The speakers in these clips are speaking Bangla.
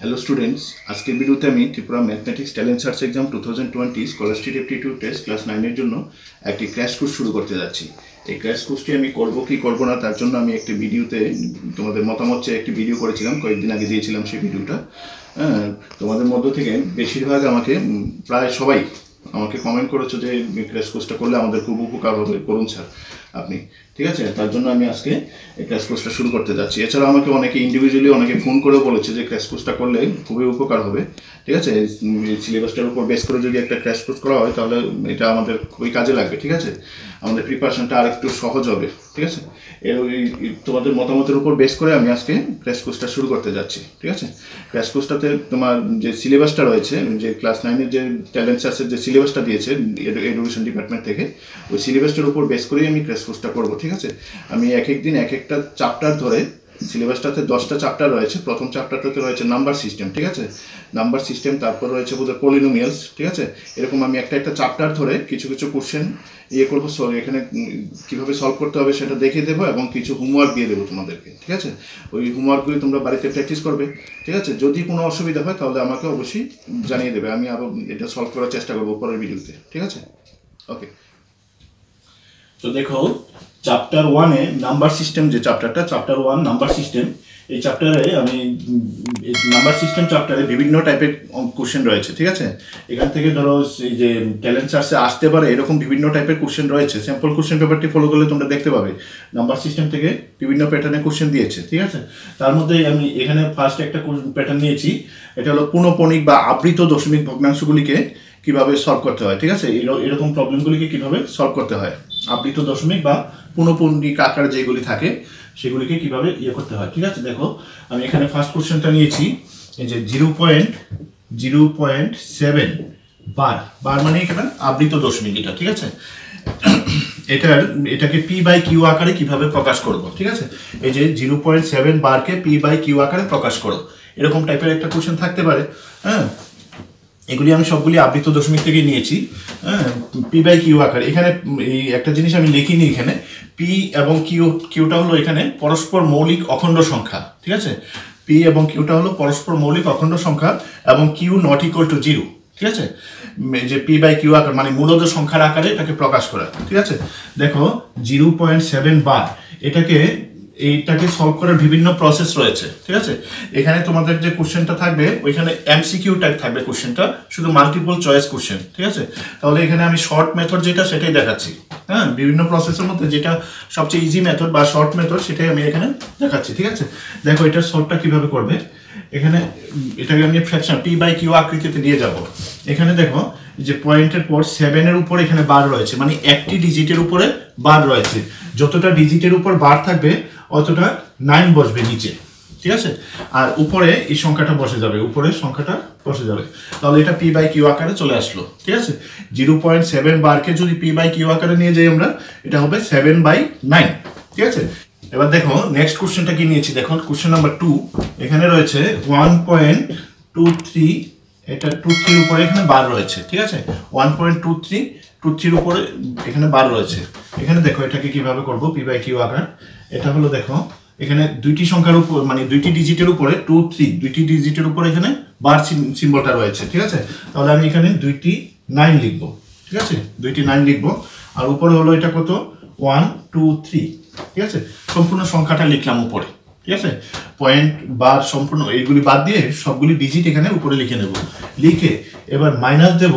হ্যালো স্টুডেন্টস আজকের ভিডিওতে আমি Tripura mathematics talent search exam two thousand twenty scholarship aptitude test class নাইনের জন্য একটি ক্র্যাশ কোর্স শুরু করতে যাচ্ছি। এই ক্র্যাশ কোর্সটি আমি করব, কি করব না তার জন্য আমি একটি ভিডিওতে তোমাদের মতামত চেয়ে একটি ভিডিও করেছিলাম, কয়েকদিন আগে দিয়েছিলাম সেই ভিডিওটা। হ্যাঁ তোমাদের মধ্য থেকে বেশিরভাগ আমাকে প্রায় সবাই আমাকে কমেন্ট করেছ যে ক্র্যাশ কোর্সটা করলে আমাদের খুব উপকার হবে। করুন স্যার আপনি, ঠিক আছে? তার জন্য আমি আজকে এই ক্র্যাশ কোর্সটা শুরু করতে যাচ্ছি। এছাড়াও আমাকে অনেকে ইন্ডিভিজুয়ালি অনেকে ফোন করেও বলেছে যে ক্র্যাশ কোর্সটা করলে খুবই উপকার হবে। ঠিক আছে? সিলেবাসটার উপর বেস করে যদি একটা ক্র্যাশ কোর্স করা হয়, তাহলে এটা আমাদের খুবই কাজে লাগবে, ঠিক আছে? আমাদের প্রিপারেশনটা আর একটু সহজ হবে, ঠিক আছে? এর এই তোমাদের মতামতের উপর বেস করে আমি আজকে ক্র্যাশ কোর্সটা শুরু করতে যাচ্ছি, ঠিক আছে? ক্র্যাশ কোর্সটাতে তোমার যে সিলেবাসটা রয়েছে, যে ক্লাস নাইনের যে ট্যালেন্ট সার্চের যে সিলেবাসটা দিয়েছে এডুকেশন ডিপার্টমেন্ট থেকে, ওই সিলেবাসটার উপর বেস করেই আমি ক্র্যাশ কোর্সটা করব, ঠিক আছে? আমি এক এক দিন এক একটা চ্যাপ্টার ধরে সিলেবাসটাতে দশটা চ্যাপ্টার রয়েছে, প্রথম চ্যাপ্টারটাতে রয়েছে নাম্বার সিস্টেম ঠিক আছে? নাম্বার সিস্টেম তারপর রয়েছে বোধহয় পলিনোমিয়ালস ঠিক আছে? এরকম আমি একটা একটা চ্যাপ্টার ধরে কিছু কিছু কোশ্চেন ইয়ে করব, সো এখানে কীভাবে কীভাবে সলভ করতে হবে সেটা দেখিয়ে দেবো এবং কিছু হোমওয়ার্ক দিয়ে দেবো তোমাদেরকে, ঠিক আছে? ওই হোমওয়ার্কগুলি তোমরা বাড়িতে প্র্যাকটিস করবে, ঠিক আছে? যদি কোনো অসুবিধা হয় তাহলে আমাকে অবশ্যই জানিয়ে দেবে, আমি আবার এটা সলভ করার চেষ্টা করব পরের ভিডিওতে ঠিক আছে? ওকে তো দেখো চ্যাপ্টার ওয়ানে নাম্বার সিস্টেম যে চ্যাপ্টারটা চ্যাপ্টার ওয়ান নাম্বার সিস্টেম এই চ্যাপ্টারে আমি নাম্বার সিস্টেম চ্যাপ্টারে বিভিন্ন টাইপের কোশ্চেন রয়েছে, ঠিক আছে? এখান থেকে ধরো এই যে ট্যালেন্ট সার্চে আসতে পারে, এরকম বিভিন্ন টাইপের কোশ্চেন রয়েছে। স্যাম্পল কোশ্চেন পেপারটি ফলো করলে তোমরা দেখতে পাবে। নাম্বার সিস্টেম থেকে বিভিন্ন প্যাটার্নে কোশ্চেন দিয়েছে, ঠিক আছে? তার মধ্যে আমি এখানে ফার্স্ট একটা প্যাটার্ন নিয়েছি। এটা হলো পুনঃপণিক বা আবৃত দশমিক ভগ্নাংশগুলিকে কীভাবে সলভ করতে হয়, ঠিক আছে? এর- এরকম প্রবলেমগুলিকে কীভাবে সলভ করতে হয়? আবৃত দশমিক বা পুনঃপণিক আকার যেগুলি থাকে, সেগুলিকে কীভাবে ইয়ে করতে হয়, ঠিক আছে? দেখো, আমি এখানে ফার্স্ট কোশ্চেনটা নিয়েছি, এই যে zero point zero point seven bar bar মানে এখানে আবৃত দশমিক এটা, ঠিক আছে? এটার, এটাকে পি বাই কিউ আকারে কীভাবে প্রকাশ করব, ঠিক আছে? এই যে জিরো পয়েন্ট সেভেন বারকে পি বাই কিউ আকারে প্রকাশ করো, এরকম টাইপের একটা কোশ্চেন থাকতে পারে হ্যাঁ? এগুলি আমি সবগুলি আবৃত দশমিক থেকে নিয়েছি হ্যাঁ পি বাই কিউ আকার। এখানে এই একটা জিনিস আমি লিখিনি এখানে। পি এবং কিউ কিউটা হলো এখানে পরস্পর মৌলিক অখণ্ড সংখ্যা, ঠিক আছে? পি এবং কিউটা হলো পরস্পর মৌলিক অখণ্ড সংখ্যা এবং Q not equal to zero ঠিক আছে? যে পি বাই কিউ আকার মানে মূলত সংখ্যার আকারে এটাকে প্রকাশ করা, ঠিক আছে? দেখো জিরো পয়েন্ট সেভেন বার এটাকে এইটাকে সলভ করার বিভিন্ন প্রসেস রয়েছে, ঠিক আছে? এখানে তোমাদের যে কোশ্চেনটা থাকবে, ওইখানে এমসিকিউ টাইপ থাকবে কোশ্চেনটা শুধু মাল্টিপল চয়েস কোশ্চেন ঠিক আছে? তাহলে এখানে আমি শর্ট মেথড যেটা, সেটাই দেখাচ্ছি। হ্যাঁ বিভিন্ন প্রসেসের মধ্যে যেটা সবচেয়ে ইজি মেথড বা শর্ট মেথড সেটাই আমি এখানে দেখাচ্ছি, ঠিক আছে? দেখো এটার সলভটা কীভাবে করবে? এখানে, এটাকে আমি ফ্র্যাকশন পি বাই কিউ আকৃতিতে নিয়ে যাব। এখানে দেখো, যে পয়েন্টের পর সেভেনের উপর এখানে বার রয়েছে মানে একটি ডিজিটের উপরে বার রয়েছে। যতটা ডিজিটের উপর বার থাকবে, অতটা নাইন বসবে নিচে। ঠিক আছে? আর উপরে এই সংখ্যাটা বসে যাবে, উপরে সংখ্যাটা বসে যাবে। তাহলে এটা পি বাই কিউ আকারে চলে আসলো। ঠিক আছে? জিরো পয়েন্ট সেভেন বারকে যদি পি বাই কিউ আকারে নিয়ে যাই আমরা, এটা হবে সেভেন বাই নাইন। ঠিক আছে? এবার দেখো নেক্সট কোশ্চেনটা কি নিয়েছি? দেখো কোশ্চেন নাম্বার টু এখানে রয়েছে ওয়ান পয়েন্ট টু থ্রি এটা টু থ্রির উপরে এখানে বার রয়েছে। ঠিক আছে? One point two three two থ্রির উপরে এখানে বার রয়েছে। এখানে দেখো এটাকে কীভাবে করব পি বাই কিউ আকার। এটা হলো দেখো, এখানে দুইটি সংখ্যার উপর মানে দুইটি ডিজিটের উপরে টু থ্রি দুইটি ডিজিটের উপরে এখানে বার সিম্বলটা রয়েছে, ঠিক আছে? তাহলে আমি এখানে দুইটি নাইন লিখব, ঠিক আছে? দুইটি নাইন লিখব, আর উপরে হলো এটা কত? ওয়ান টু থ্রি ঠিক আছে? সম্পূর্ণ সংখ্যাটা লিখলাম উপরে, ঠিক আছে? পয়েন্ট বার সম্পূর্ণ এইগুলি বাদ দিয়ে সবগুলি ডিজিট এখানে উপরে লিখে নেব। লিখে এবার মাইনাস দেব,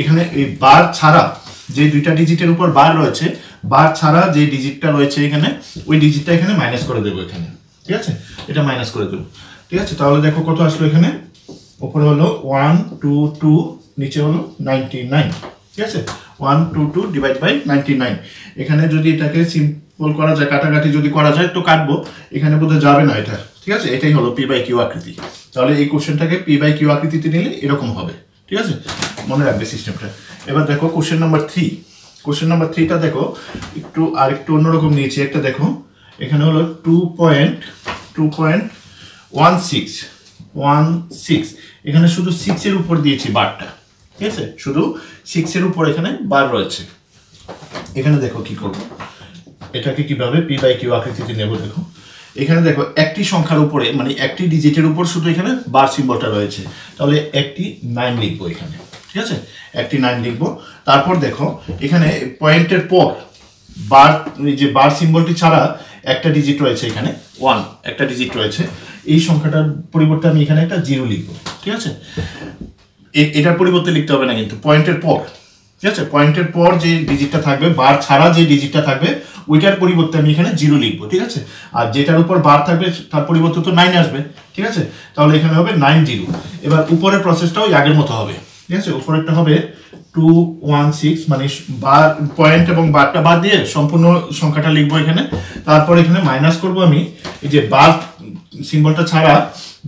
এখানে এই বার ছাড়া যে দুইটা ডিজিটের উপর বার রয়েছে, বার ছাড়া যে ডিজিটটা রয়েছে এখানে, ওই ডিজিটটা এখানে মাইনাস করে দেবো এখানে। ঠিক আছে? এটা মাইনাস করে দেবো। ঠিক আছে? তাহলে দেখো কত আসলো এখানে? ওপরে হলো ওয়ান টু টু নিচে হলো নাইনটি নাইন ঠিক আছে? One two two divide by ninety nine এখানে যদি এটাকে সিম্পল করা যায়, কাটাকাটি যদি করা যায়, তো কাটবো। এখানে বোধহয় যাবে না এটা। ঠিক আছে? এটাই হলো পি বাই কিউ আকৃতি। তাহলে এই কোশ্চেনটাকে পি বাই কিউ আকৃতিতে নিলে এরকম হবে। ঠিক আছে? মনে রাখবে সিস্টেমটা এবার দেখো question number three question number থ্রিটা দেখো, একটু আর একটু অন্যরকম নিয়েছি। একটা দেখো, এখানে হলো two point two point one six one six এখানে শুধু সিক্সের উপর দিয়েছি বারটা, ঠিক আছে? শুধু সিক্সের উপর এখানে বার রয়েছে। এখানে দেখো কি করব? এটাকে কীভাবে পি বাই কিউ আকৃতিতে নেব দেখো। এখানে দেখো, একটি সংখ্যার উপরে মানে একটি ডিজিটের উপর শুধু এখানে বার সিম্বলটা রয়েছে। তাহলে একটি নাইন লিখব এখানে। ঠিক আছে? একটি নাইন লিখব। তারপর দেখো, এখানে পয়েন্টের পর বার যে বার সিম্বলটি ছাড়া একটা ডিজিট রয়েছে এখানে। ওয়ান একটা ডিজিট রয়েছে। এই সংখ্যাটার পরিবর্তে আমি এখানে একটা জিরো লিখব, ঠিক আছে? এটার পরিবর্তে লিখতে হবে না কিন্তু পয়েন্টের পর, ঠিক আছে? পয়েন্টের পর যে ডিজিটটা থাকবে বার ছাড়া যে ডিজিটটা থাকবে, ওইটার পরিবর্তে আমি এখানে জিরো লিখব, ঠিক আছে? আর যেটার উপর বার থাকবে, তার পরিবর্তে তো নাইন আসবে, ঠিক আছে? তাহলে এখানে হবে নাইন জিরো এবার উপরের প্রসেসটাও আগের মতো হবে। ঠিক আছে? উপরেরটা হবে টু ওয়ান সিক্স মানে বার পয়েন্ট এবং বারটা বাদ দিয়ে সম্পূর্ণ সংখ্যাটা লিখব এখানে। তারপর এখানে মাইনাস করব আমি। এই যে বার সিম্বলটা ছাড়া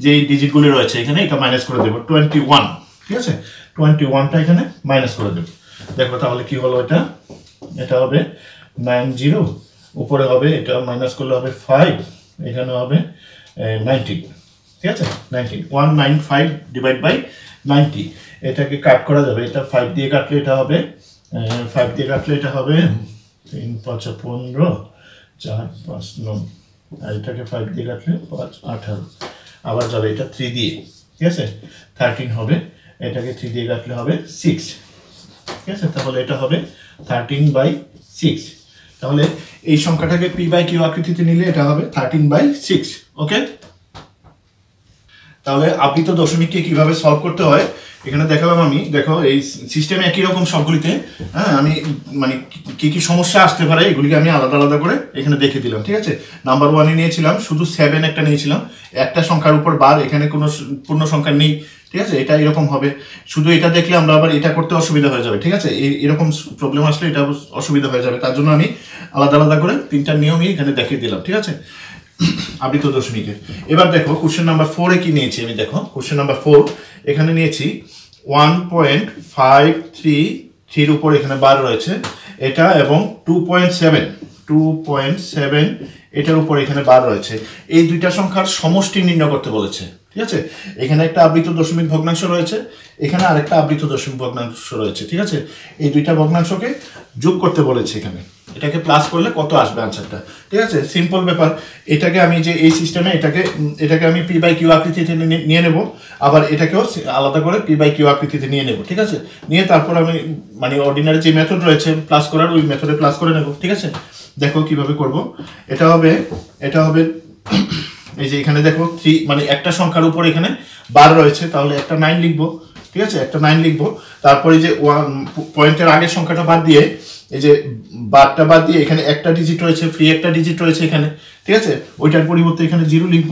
যে ডিজিটগুলি রয়েছে এখানে, এটা মাইনাস করে দেবো। টোয়েন্টি ওয়ান ঠিক আছে? টোয়েন্টি ওয়ানটা এখানে মাইনাস করে দেবো। দেখো তাহলে কি হলো এটা? এটা হবে নাইন জিরো উপরে হবে এটা মাইনাস করলে হবে ফাইভ এখানে হবে নাইনটিন ঠিক আছে? Nineteen one nine five divide by ninety. এটাকে কাট করা যাবে। এটা ফাইভ দিয়ে কাটলে এটা হবে ফাইভ দিয়ে কাটলে এটা হবে তিন, পাঁচ, পনেরো, চার, পাঁচ, নয়। আর এটাকে ফাইভ দিয়ে কাটলে পাঁচ, আঠারো। আবার যাবে এটা থ্রি দিয়ে, ঠিক আছে? থার্টিন হবে। এটাকে থ্রি দিয়ে কাটলে হবে সিক্স ঠিক আছে? তাহলে এটা হবে থার্টিন বাই সিক্স তাহলে এই সংখ্যাটাকে পি বাই কিউ আকৃতিতে নিলে এটা হবে থার্টিন বাই সিক্স ওকে তাহলে আবৃত দশমিককে কীভাবে সলভ করতে হয়? এখানে দেখালাম আমি। দেখো, এই সিস্টেমে একই রকম সবগুলিতে হ্যাঁ আমি মানে কি কি সমস্যা আসতে পারে এগুলিকে আমি আলাদা আলাদা করে এখানে দেখে দিলাম, ঠিক আছে? নাম্বার ওয়ানে নিয়েছিলাম, শুধু সেভেন একটা নিয়েছিলাম। একটা সংখ্যার উপর বার, এখানে কোনো পূর্ণ সংখ্যা নেই, ঠিক আছে? এটা এরকম হবে। শুধু এটা দেখলে আমরা আবার এটা করতে অসুবিধা হয়ে যাবে, ঠিক আছে? এরকম প্রবলেম আসলে এটা অসুবিধা হয়ে যাবে। তার জন্য আমি আলাদা আলাদা করে তিনটা নিয়মই এখানে দেখিয়ে দিলাম, ঠিক আছে? আবৃত দশমিকের এবার দেখো কোশ্চেন নাম্বার ফোরে কি নিয়েছি আমি? দেখো কোশ্চেন নাম্বার ফোর এখানে নিয়েছি ওয়ান পয়েন্ট ফাইভ থ্রি থ্রির উপর এখানে বার রয়েছে। এটা এবং two point seven two point seven এটার উপর এখানে বার রয়েছে। এই দুইটা সংখ্যার সমষ্টি নির্ণয় করতে বলেছে। ঠিক আছে? এখানে একটা আবৃত দশমিক ভগ্নাংশ রয়েছে, এখানে আরেকটা আবৃত দশমিক ভগ্নাংশ রয়েছে। ঠিক আছে? এই দুইটা ভগ্নাংশকে যোগ করতে বলেছে এখানে। এটাকে প্লাস করলে কত আসবে আনসারটা ঠিক আছে? সিম্পল ব্যাপার। এটাকে আমি যে এই সিস্টেমে এটাকে এটাকে আমি পি বাই কিউ আকৃতিতে নিয়ে নেব। আবার এটাকেও আলাদা করে পি বাই কিউ আকৃতিতে নিয়ে নেব। ঠিক আছে? নিয়ে তারপর আমি মানে অর্ডিনারি যে মেথড রয়েছে প্লাস করার, ওই মেথডে প্লাস করে নেব। ঠিক আছে? দেখো কীভাবে করব। এটা হবে এটা হবে, এই যে এখানে দেখো থ্রি মানে একটা সংখ্যার উপর এখানে বার রয়েছে। তাহলে একটা নাইন লিখব। ঠিক আছে? একটা নাইন লিখব। তারপরে যে ওয়ান পয়েন্টের আগের সংখ্যাটা বাদ দিয়ে এই যে বারটা বাদ দিয়ে এখানে একটা ডিজিট রয়েছে ফ্রি একটা ডিজিট রয়েছে এখানে, ঠিক আছে? ওইটার পরিবর্তে এখানে জিরো লিখব,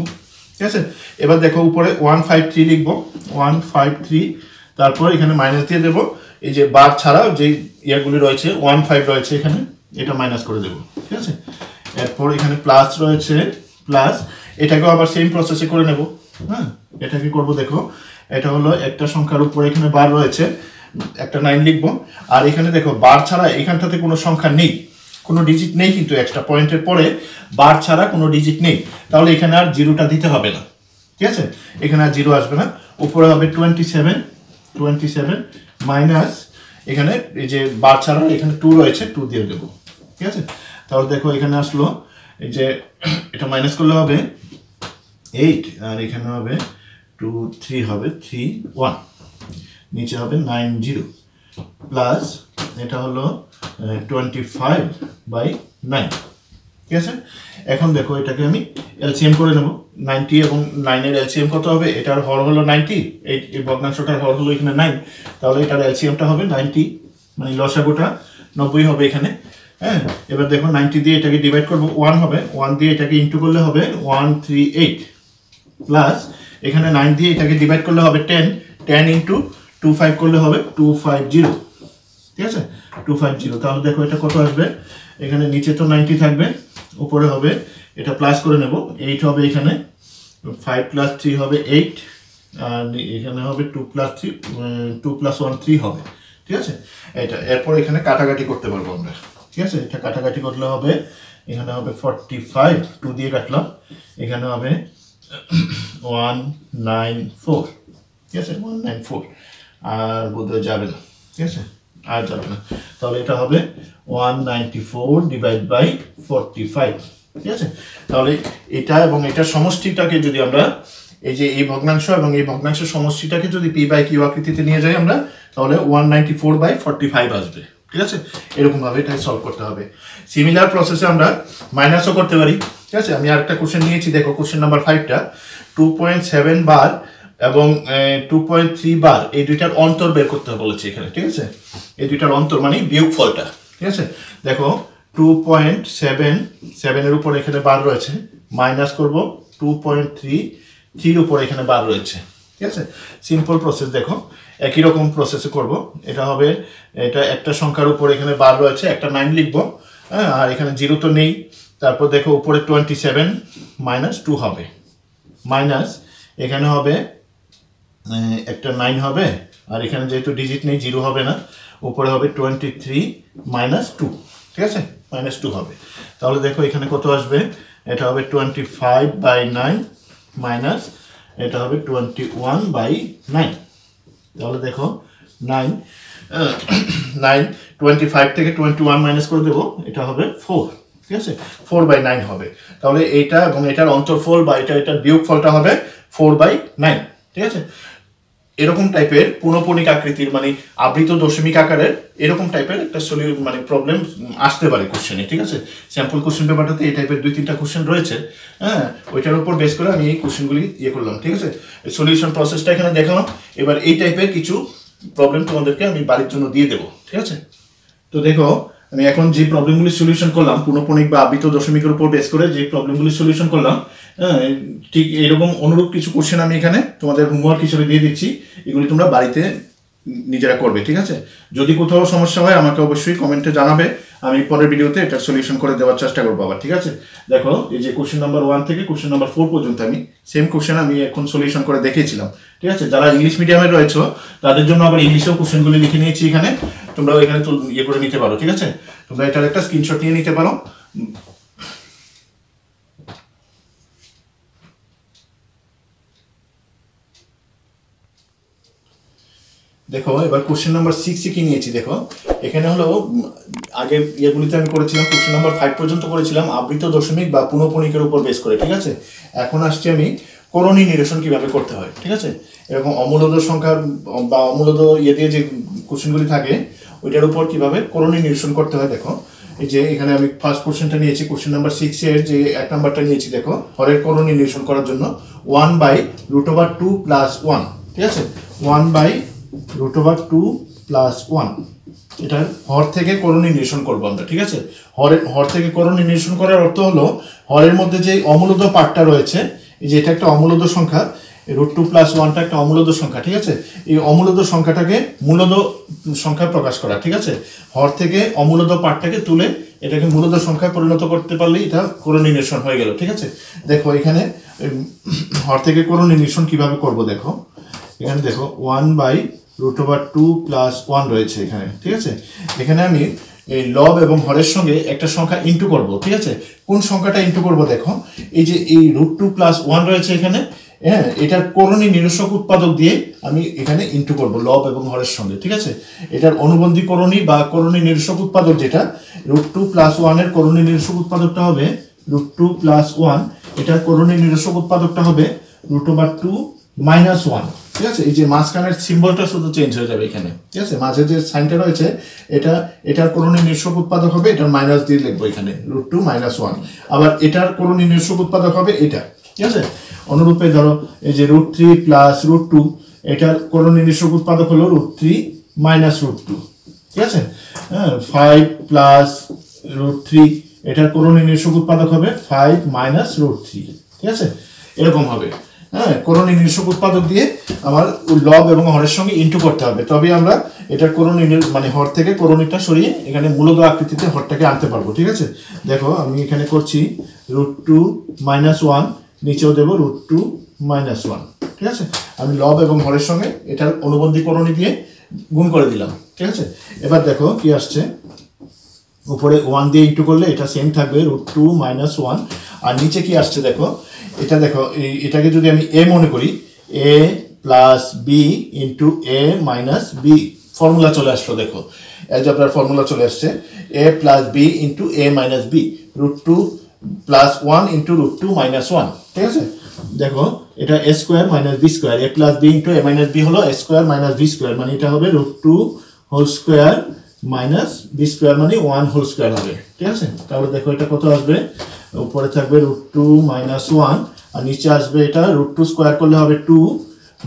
ঠিক আছে? এবার দেখো উপরে ওয়ান ফাইভ থ্রি লিখব ওয়ান ফাইভ থ্রি তারপর এখানে মাইনাস দিয়ে দেবো। এই যে বার ছাড়াও যে ইয়ারগুলি রয়েছে ওয়ান ফাইভ রয়েছে এখানে, এটা মাইনাস করে দেবো, ঠিক আছে? এরপর এখানে প্লাস রয়েছে প্লাস এটাকেও আবার সেম প্রসেসে করে নেব হ্যাঁ? এটাকে করব দেখো, এটা হলো একটা সংখ্যার উপরে এখানে বার রয়েছে একটা নাইন লিখব। আর এখানে দেখো বার ছাড়া এখানটাতে কোনো সংখ্যা নেই। কোনো ডিজিট নেই, কিন্তু এক্সট্রা পয়েন্টের পরে বার ছাড়া কোনো ডিজিট নেই। তাহলে এখানে আর জিরোটা দিতে হবে না। ঠিক আছে? এখানে আর জিরো আসবে না। উপরে হবে twenty seven twenty seven minus এখানে এই যে বার ছাড়া এখানে টু রয়েছে টু দিয়ে দেবো। ঠিক আছে? তাহলে দেখো, এখানে আসলো এই যে, এটা মাইনাস করলে হবে এইট আর এখানে হবে টু থ্রি হবে থ্রি ওয়ান নিচে হবে নাইন জিরো প্লাস এটা হলো টোয়েন্টি ফাইভ বাই নাইন ঠিক আছে? এখন দেখো এটাকে আমি এলসিএম করে নেব। নাইনটি এবং নাইনের এলসিএম কত হবে? এটার হর হলো নাইনটি এই এই ভগ্নাংশটার হর হলো এখানে নাইন তাহলে এটার এলসিএমটা হবে নাইনটি মানে লসাগুটা নব্বই হবে এখানে। হ্যাঁ? এবার দেখো নাইনটি দিয়ে এটাকে ডিভাইড করব। ওয়ান হবে। ওয়ান দিয়ে এটাকে ইন্টু করলে হবে ওয়ান থ্রি এইট প্লাস এখানে নাইন দিয়ে এটাকে ডিভাইড করলে হবে ten ten into two five করলে হবে টু ফাইভ জিরো ঠিক আছে? টু ফাইভ জিরো তাহলে দেখো এটা কত আসবে? এখানে নিচে তো নাইনটি থাকবে, উপরে হবে, এটা প্লাস করে নেব। এইট হবে এখানে ফাইভ প্লাস থ্রি হবে এইট আর এখানে হবে two plus three two plus one three হবে। ঠিক আছে? এটা, এরপর এখানে কাটাকাটি করতে পারব আমরা। ঠিক আছে? এটা কাটাকাটি করলে হবে, এখানে হবে ফর্টি ফাইভ টু দিয়ে কাটলাম। এখানে হবে ওয়ান নাইন ফোর ঠিক আছে? ওয়ান নাইন ফোর আর বোধহয় যাবে না? ঠিক আছে? আর যাবে না। তাহলে এটা হবে one ninety four divide by forty five ঠিক আছে? তাহলে এটা এবং এটার সমষ্টিটাকে যদি আমরা এই যে এই ভগ্নাংশ এবং এই ভগ্নাংশের সমষ্টিটাকে যদি পি বাই কিউ আকৃতিতে নিয়ে যাই আমরা, তাহলে one ninety four by forty five আসবে। ঠিক আছে? এরকমভাবে এটাই সলভ করতে হবে। সিমিলার প্রসেসে আমরা মাইনাসও করতে পারি। ঠিক আছে? আমি আরেকটা কোশ্চেন নিয়েছি। দেখো কোশ্চেন নাম্বার ফাইভটা টু। পয়েন্ট সেভেন বার এবং টু পয়েন্ট থ্রি বার এই দুইটার অন্তর বের করতে বলেছে এখানে, ঠিক আছে? এই দুইটার অন্তর মানে বিয়োগ ফলটা, ঠিক আছে? দেখো টু পয়েন্ট সেভেন সেভেনের উপর এখানে বার রয়েছে মাইনাস করব টু পয়েন্ট থ্রি থ্রির উপর এখানে বার রয়েছে, ঠিক আছে? সিম্পল প্রসেস দেখো, একই রকম প্রসেসে করব, এটা হবে, এটা একটা সংখ্যার উপর এখানে বার রয়েছে, একটা নাইন লিখব হ্যাঁ? আর এখানে জিরো তো নেই, তারপর দেখো উপরে টোয়েন্টি সেভেন মাইনাস টু হবে মাইনাস এখানে হবে একটা নাইন হবে, আর এখানে যেহেতু ডিজিট নেই জিরো হবে না, উপরে হবে টোয়েন্টি থ্রি মাইনাস টু ঠিক আছে? মাইনাস টু হবে। তাহলে দেখো এখানে কত আসবে? এটা হবে twenty five by nine minus এটা হবে টোয়েন্টি ওয়ান বাই নাইন তাহলে দেখো নাইন নাইন টোয়েন্টি ফাইভ থেকে টোয়েন্টি ওয়ান মাইনাস করে দেবো, এটা হবে ফোর ঠিক আছে? ফোর বাই নাইন হবে। তাহলে এইটা এবং এটার অন্তর্ফল বা এটা, এটার বিয়োগ ফলটা হবে ফোর বাই নাইন ঠিক আছে? এরকম টাইপের পুনঃপণিক আকৃতির মানে আবৃত দশমিক আকারের এরকম টাইপের একটা সলিউ মানে প্রবলেম আসতে পারে কোশ্চেনে ঠিক আছে? স্যাম্পল কোশ্চেন পেপারটাতে এই টাইপের দুই, তিনটা কোশ্চেন রয়েছে হ্যাঁ? ওইটার উপর বেস করে আমি এই কোশ্চেনগুলি ইয়ে করলাম, ঠিক আছে? সলিউশন প্রসেসটা এখানে দেখালাম, এবার এই টাইপের কিছু প্রবলেম তোমাদেরকে আমি বাড়ির জন্য দিয়ে দেবো, ঠিক আছে? তো দেখো আমি এখন যে প্রবলেমগুলি সলিউশন করলাম পুনঃপণিক বা আবৃত দশমিকের উপর বেস করে যে প্রবলেমগুলি সলিউশন করলাম হ্যাঁ, ঠিক এরকম অনুরূপ কিছু কোশ্চেন আমি এখানে তোমাদের হোমওয়ার্ক হিসেবে দিয়ে দিচ্ছি। এগুলি তোমরা বাড়িতে নিজেরা করবে ঠিক আছে? যদি কোথাও সমস্যা হয় আমাকে অবশ্যই কমেন্টে জানাবে। আমি পরের ভিডিওতে এটার সলিউশন করে দেওয়ার চেষ্টা করব আবার, ঠিক আছে? দেখো, এই যে কোশ্চেন নাম্বার ওয়ান থেকে কোশ্চেন নাম্বার ফোর পর্যন্ত আমি সেম কোশ্চেন আমি এখন সলিউশন করে দেখিয়েছিলাম ঠিক আছে? যারা ইংলিশ মিডিয়ামে রয়েছে, তাদের জন্য আবার ইংলিশেও কোশ্চেনগুলি লিখে নিয়েছি এখানে। তোমরা এখানে ইয়ে করে নিতে পারো, ঠিক আছে? তোমরা এটার একটা স্ক্রিনশট নিয়ে নিতে পারো। দেখো, এবার কোশ্চেন নাম্বার সিক্সে কি নিয়েছি দেখো? এখানে হলো আগের ইয়েগুলিতে আমি করেছিলাম কোশ্চেন নাম্বার ফাইভ পর্যন্ত করেছিলাম, আবৃত দশমিক বা পুনঃপণিকের উপর বেস করে, ঠিক আছে? এখন আসছি আমি করণী নিরসন কীভাবে করতে হয়, ঠিক আছে? এরকম অমূলদ সংখ্যা বা অমূলদ ইয়ে দিয়ে যে কোশ্চেনগুলি থাকে, ওইটার উপর কীভাবে করণী নিরসন করতে হয় দেখো? এই যে এখানে আমি ফার্স্ট কোশ্চেনটা নিয়েছি কোশ্চেন নাম্বার সিক্সের যে এক নাম্বারটা নিয়েছি দেখো, হরের করণী নিরসন করার জন্য one by root over two plus one ঠিক আছে? One by root over two plus one এটা হর থেকে করণী নিরসন করব আমরা, ঠিক আছে? হরের হর থেকে করণী নিরসন করার অর্থ হলো, হরের মধ্যে যে অমূলদ পার্টটা রয়েছে, এই যে এটা একটা অমূলদ সংখ্যা রুট টু প্লাস ওয়ানটা একটা অমূলদ সংখ্যা, ঠিক আছে? এই অমূলদ সংখ্যাটাকে মূলদ সংখ্যা প্রকাশ করা, ঠিক আছে? হর থেকে অমূলদ পার্টটাকে তুলে এটাকে মূলদ সংখ্যায় পরিণত করতে পারলেই এটা করণী নিরসন হয়ে গেল, ঠিক আছে? দেখো এখানে হর থেকে করণী নিরসন কীভাবে করব দেখো? এখানে দেখো one by root over two plus one রয়েছে এখানে, ঠিক আছে? এখানে আমি এই লব এবং হরের সঙ্গে একটা সংখ্যা ইন্টু করব, ঠিক আছে? কোন সংখ্যাটা ইন্টু করব দেখো? এই যে এই রুট টু প্লাস ওয়ান রয়েছে এখানে হ্যাঁ এটার করণী নিরসক উৎপাদক দিয়ে আমি এখানে ইন্টু করব লব এবং হরের সঙ্গে, ঠিক আছে? এটার অনুবন্ধী করণী বা করণী নিরসক উৎপাদক যেটা রুট টু প্লাস ওয়ানের করণী নিরসক উৎপাদকটা হবে রুট টু প্লাস ওয়ান এটার করণী নিরসক উৎপাদকটা হবে root over two minus one ঠিক আছে? এই যে মাঝখানের সিম্বলটা শুধু চেঞ্জ হয়ে যাবে এখানে। ঠিক আছে? মাঝে যে সাইনটা রয়েছে, এটা, এটার করণী নির্শক উৎপাদক হবে, এটার মাইনাস দিয়ে লিখব এখানে রুট টু মাইনাস ওয়ান আবার এটার করণী নির্শক উৎপাদক হবে এটা, ঠিক আছে? অনুরূপে ধরো, এই যে root three plus root two এটার করণী নির্শক উৎপাদক হলো root three minus root two ঠিক আছে? হ্যাঁ ফাইভ প্লাস রুট থ্রি এটার করণী নির্শক উৎপাদক হবে ফাইভ মাইনাস রুট থ্রি ঠিক আছে? এরকম হবে। হ্যাঁ করণী নির্শক উৎপাদক দিয়ে আমার লব এবং হরের সঙ্গে ইন্টু করতে হবে। তবে আমরা এটা করণী মানে হর থেকে করণীটা সরিয়ে এখানে মূলত আকৃতিতে হরটাকে আনতে পারব, ঠিক আছে? দেখো, আমি এখানে করছি রুট টু মাইনাস ওয়ান নিচেও দেবো রুট টু মাইনাস ওয়ান ঠিক আছে? আমি লব এবং হরের সঙ্গে এটার অনুবন্ধী করণী দিয়ে গুণ করে দিলাম, ঠিক আছে? এবার দেখো কি আসছে। উপরে ওয়ান দিয়ে ইন্টু করলে এটা সেম থাকবে রুট টু মাইনাস ওয়ান আর নিচে কি আসছে দেখো? এটা দেখো এটাকে যদি আমি এ মনে করি A plus B into A minus B formula চলে আসলো, দেখো। অ্যালজাবরার ফর্মুলা চলে আসছে A plus B into A minus B root two plus one into root two minus one ঠিক আছে? দেখো, এটা A square minus B square A plus B into A minus B হলো A square minus B square মানে এটা হবে root two whole square minus B square মানে ওয়ান হোল স্কোয়ার হবে। ঠিক আছে? তাহলে দেখো এটা কত আসবে? উপরে থাকবে রুট টু মাইনাস ওয়ান আর নিচে আসবে এটা রুট টু স্কোয়ার করলে হবে টু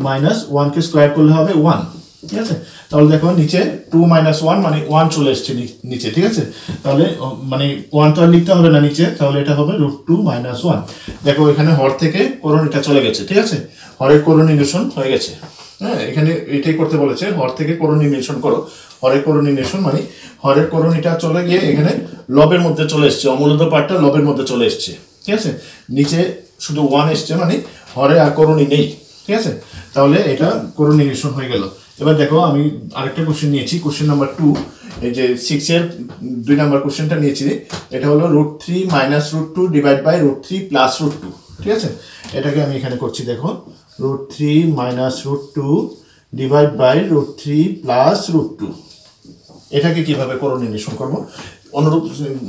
মাইনাস ওয়ানকে স্কোয়ার করলে হবে ওয়ান। ঠিক আছে? তাহলে দেখো নিচে টু মাইনাস ওয়ান মানে ওয়ান চলে এসছে নিচে। ঠিক আছে? তাহলে মানে ওয়ান তো আর লিখতে হবে না নিচে তাহলে এটা হবে রুট টু মাইনাস ওয়ান। দেখো এখানে হর থেকে করণীটা চলে গেছে। ঠিক আছে? হরের করণী নিরসন হয়ে গেছে। হ্যাঁ এখানে এটাই করতে বলেছে, হর থেকে করণী নিরসন করো। হরের করণী নিরসন মানে হরের করণীটা চলে গিয়ে এখানে লবের মধ্যে চলে এসছে অমূলত পার্টটা লবের মধ্যে চলে এসছে, ঠিক আছে? নিচে শুধু ওয়ান এসছে মানে হরে আর করণী নেই, ঠিক আছে? তাহলে এটা করণী নিরসন হয়ে গেল। এবার দেখো, আমি আরেকটা কোশ্চেন নিয়েছি কোশ্চেন নাম্বার টু এই যে সিক্স এর দুই নাম্বার কোশ্চেনটা নিয়েছি এটা হলো root three minus root two divide by root three plus root two ঠিক আছে? এটাকে আমি এখানে করছি, দেখো। Root three minus root two divide by root three plus root two এটাকে কীভাবে করণ নির্ণয় করব? অনুরূপ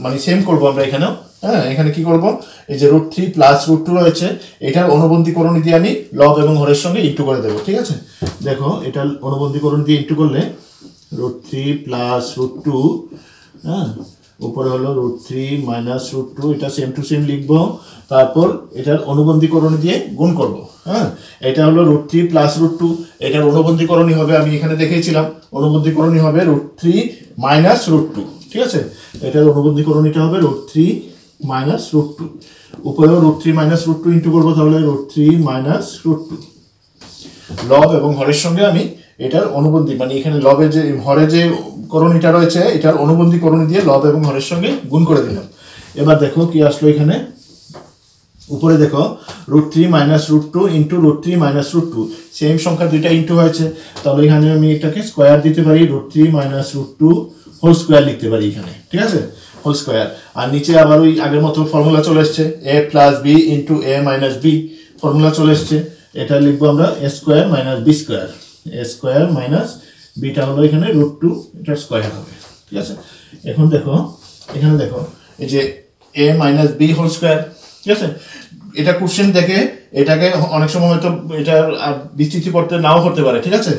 মানে সেম করব আমরা এখানেও। হ্যাঁ এখানে কি করব? এই যে root three plus root two রয়েছে, এটার অনুবন্ধীকরণ দিয়ে আমি লব এবং হরের সঙ্গে ইন্টু করে দেবো, ঠিক আছে? দেখো এটা অনুবন্ধীকরণ দিয়ে ইন্টু করলে root three plus root two হ্যাঁ উপরে হলো root three minus root two এটা সেম টু সেম লিখব। তারপর এটার অনুবন্ধীকরণ দিয়ে গুণ করব হ্যাঁ? এটা হলো root three plus root two এটার অনুবন্ধীকরণই হবে, আমি এখানে দেখিয়েছিলাম, অনুবন্ধীকরণই হবে root three minus root two ঠিক আছে? এটার অনুবন্ধীকরণীটা হবে root three minus root two উপরেও root three minus root two into করব, তাহলে root three minus root two লব এবং হরের সঙ্গে আমি এটার অনুবন্ধী মানে এখানে লবে যে, হরে যে করণীটা রয়েছে, এটার অনুবন্ধী করণী দিয়ে লব এবং হরের সঙ্গে গুণ করে দিলাম। এবার দেখো কি আসলো এখানে। উপরে দেখো root three minus root two into root three minus root two same সংখ্যা দুইটা ইন্টু হয়েছে। তাহলে এখানে আমি এটাকে স্কোয়ার দিতে পারি root three minus root two whole square লিখতে পারি এখানে, ঠিক আছে? হোল স্কোয়ার আর নিচে আবার ওই আগের মতো ফর্মুলা চলে এসছে A plus B into A minus B formula চলে এসছে। এটা লিখব আমরা A square minus B square square minus beta হলো এখানে রুট টু এটা স্কোয়ার হবে, ঠিক আছে? এখন দেখো, এখানে দেখো, এই যে A minus B whole square ঠিক আছে? এটা কোশ্চেন দেখে এটাকে অনেক সময় হয়তো আর বিস্তৃতি করতে নাও হতে পারে, ঠিক আছে?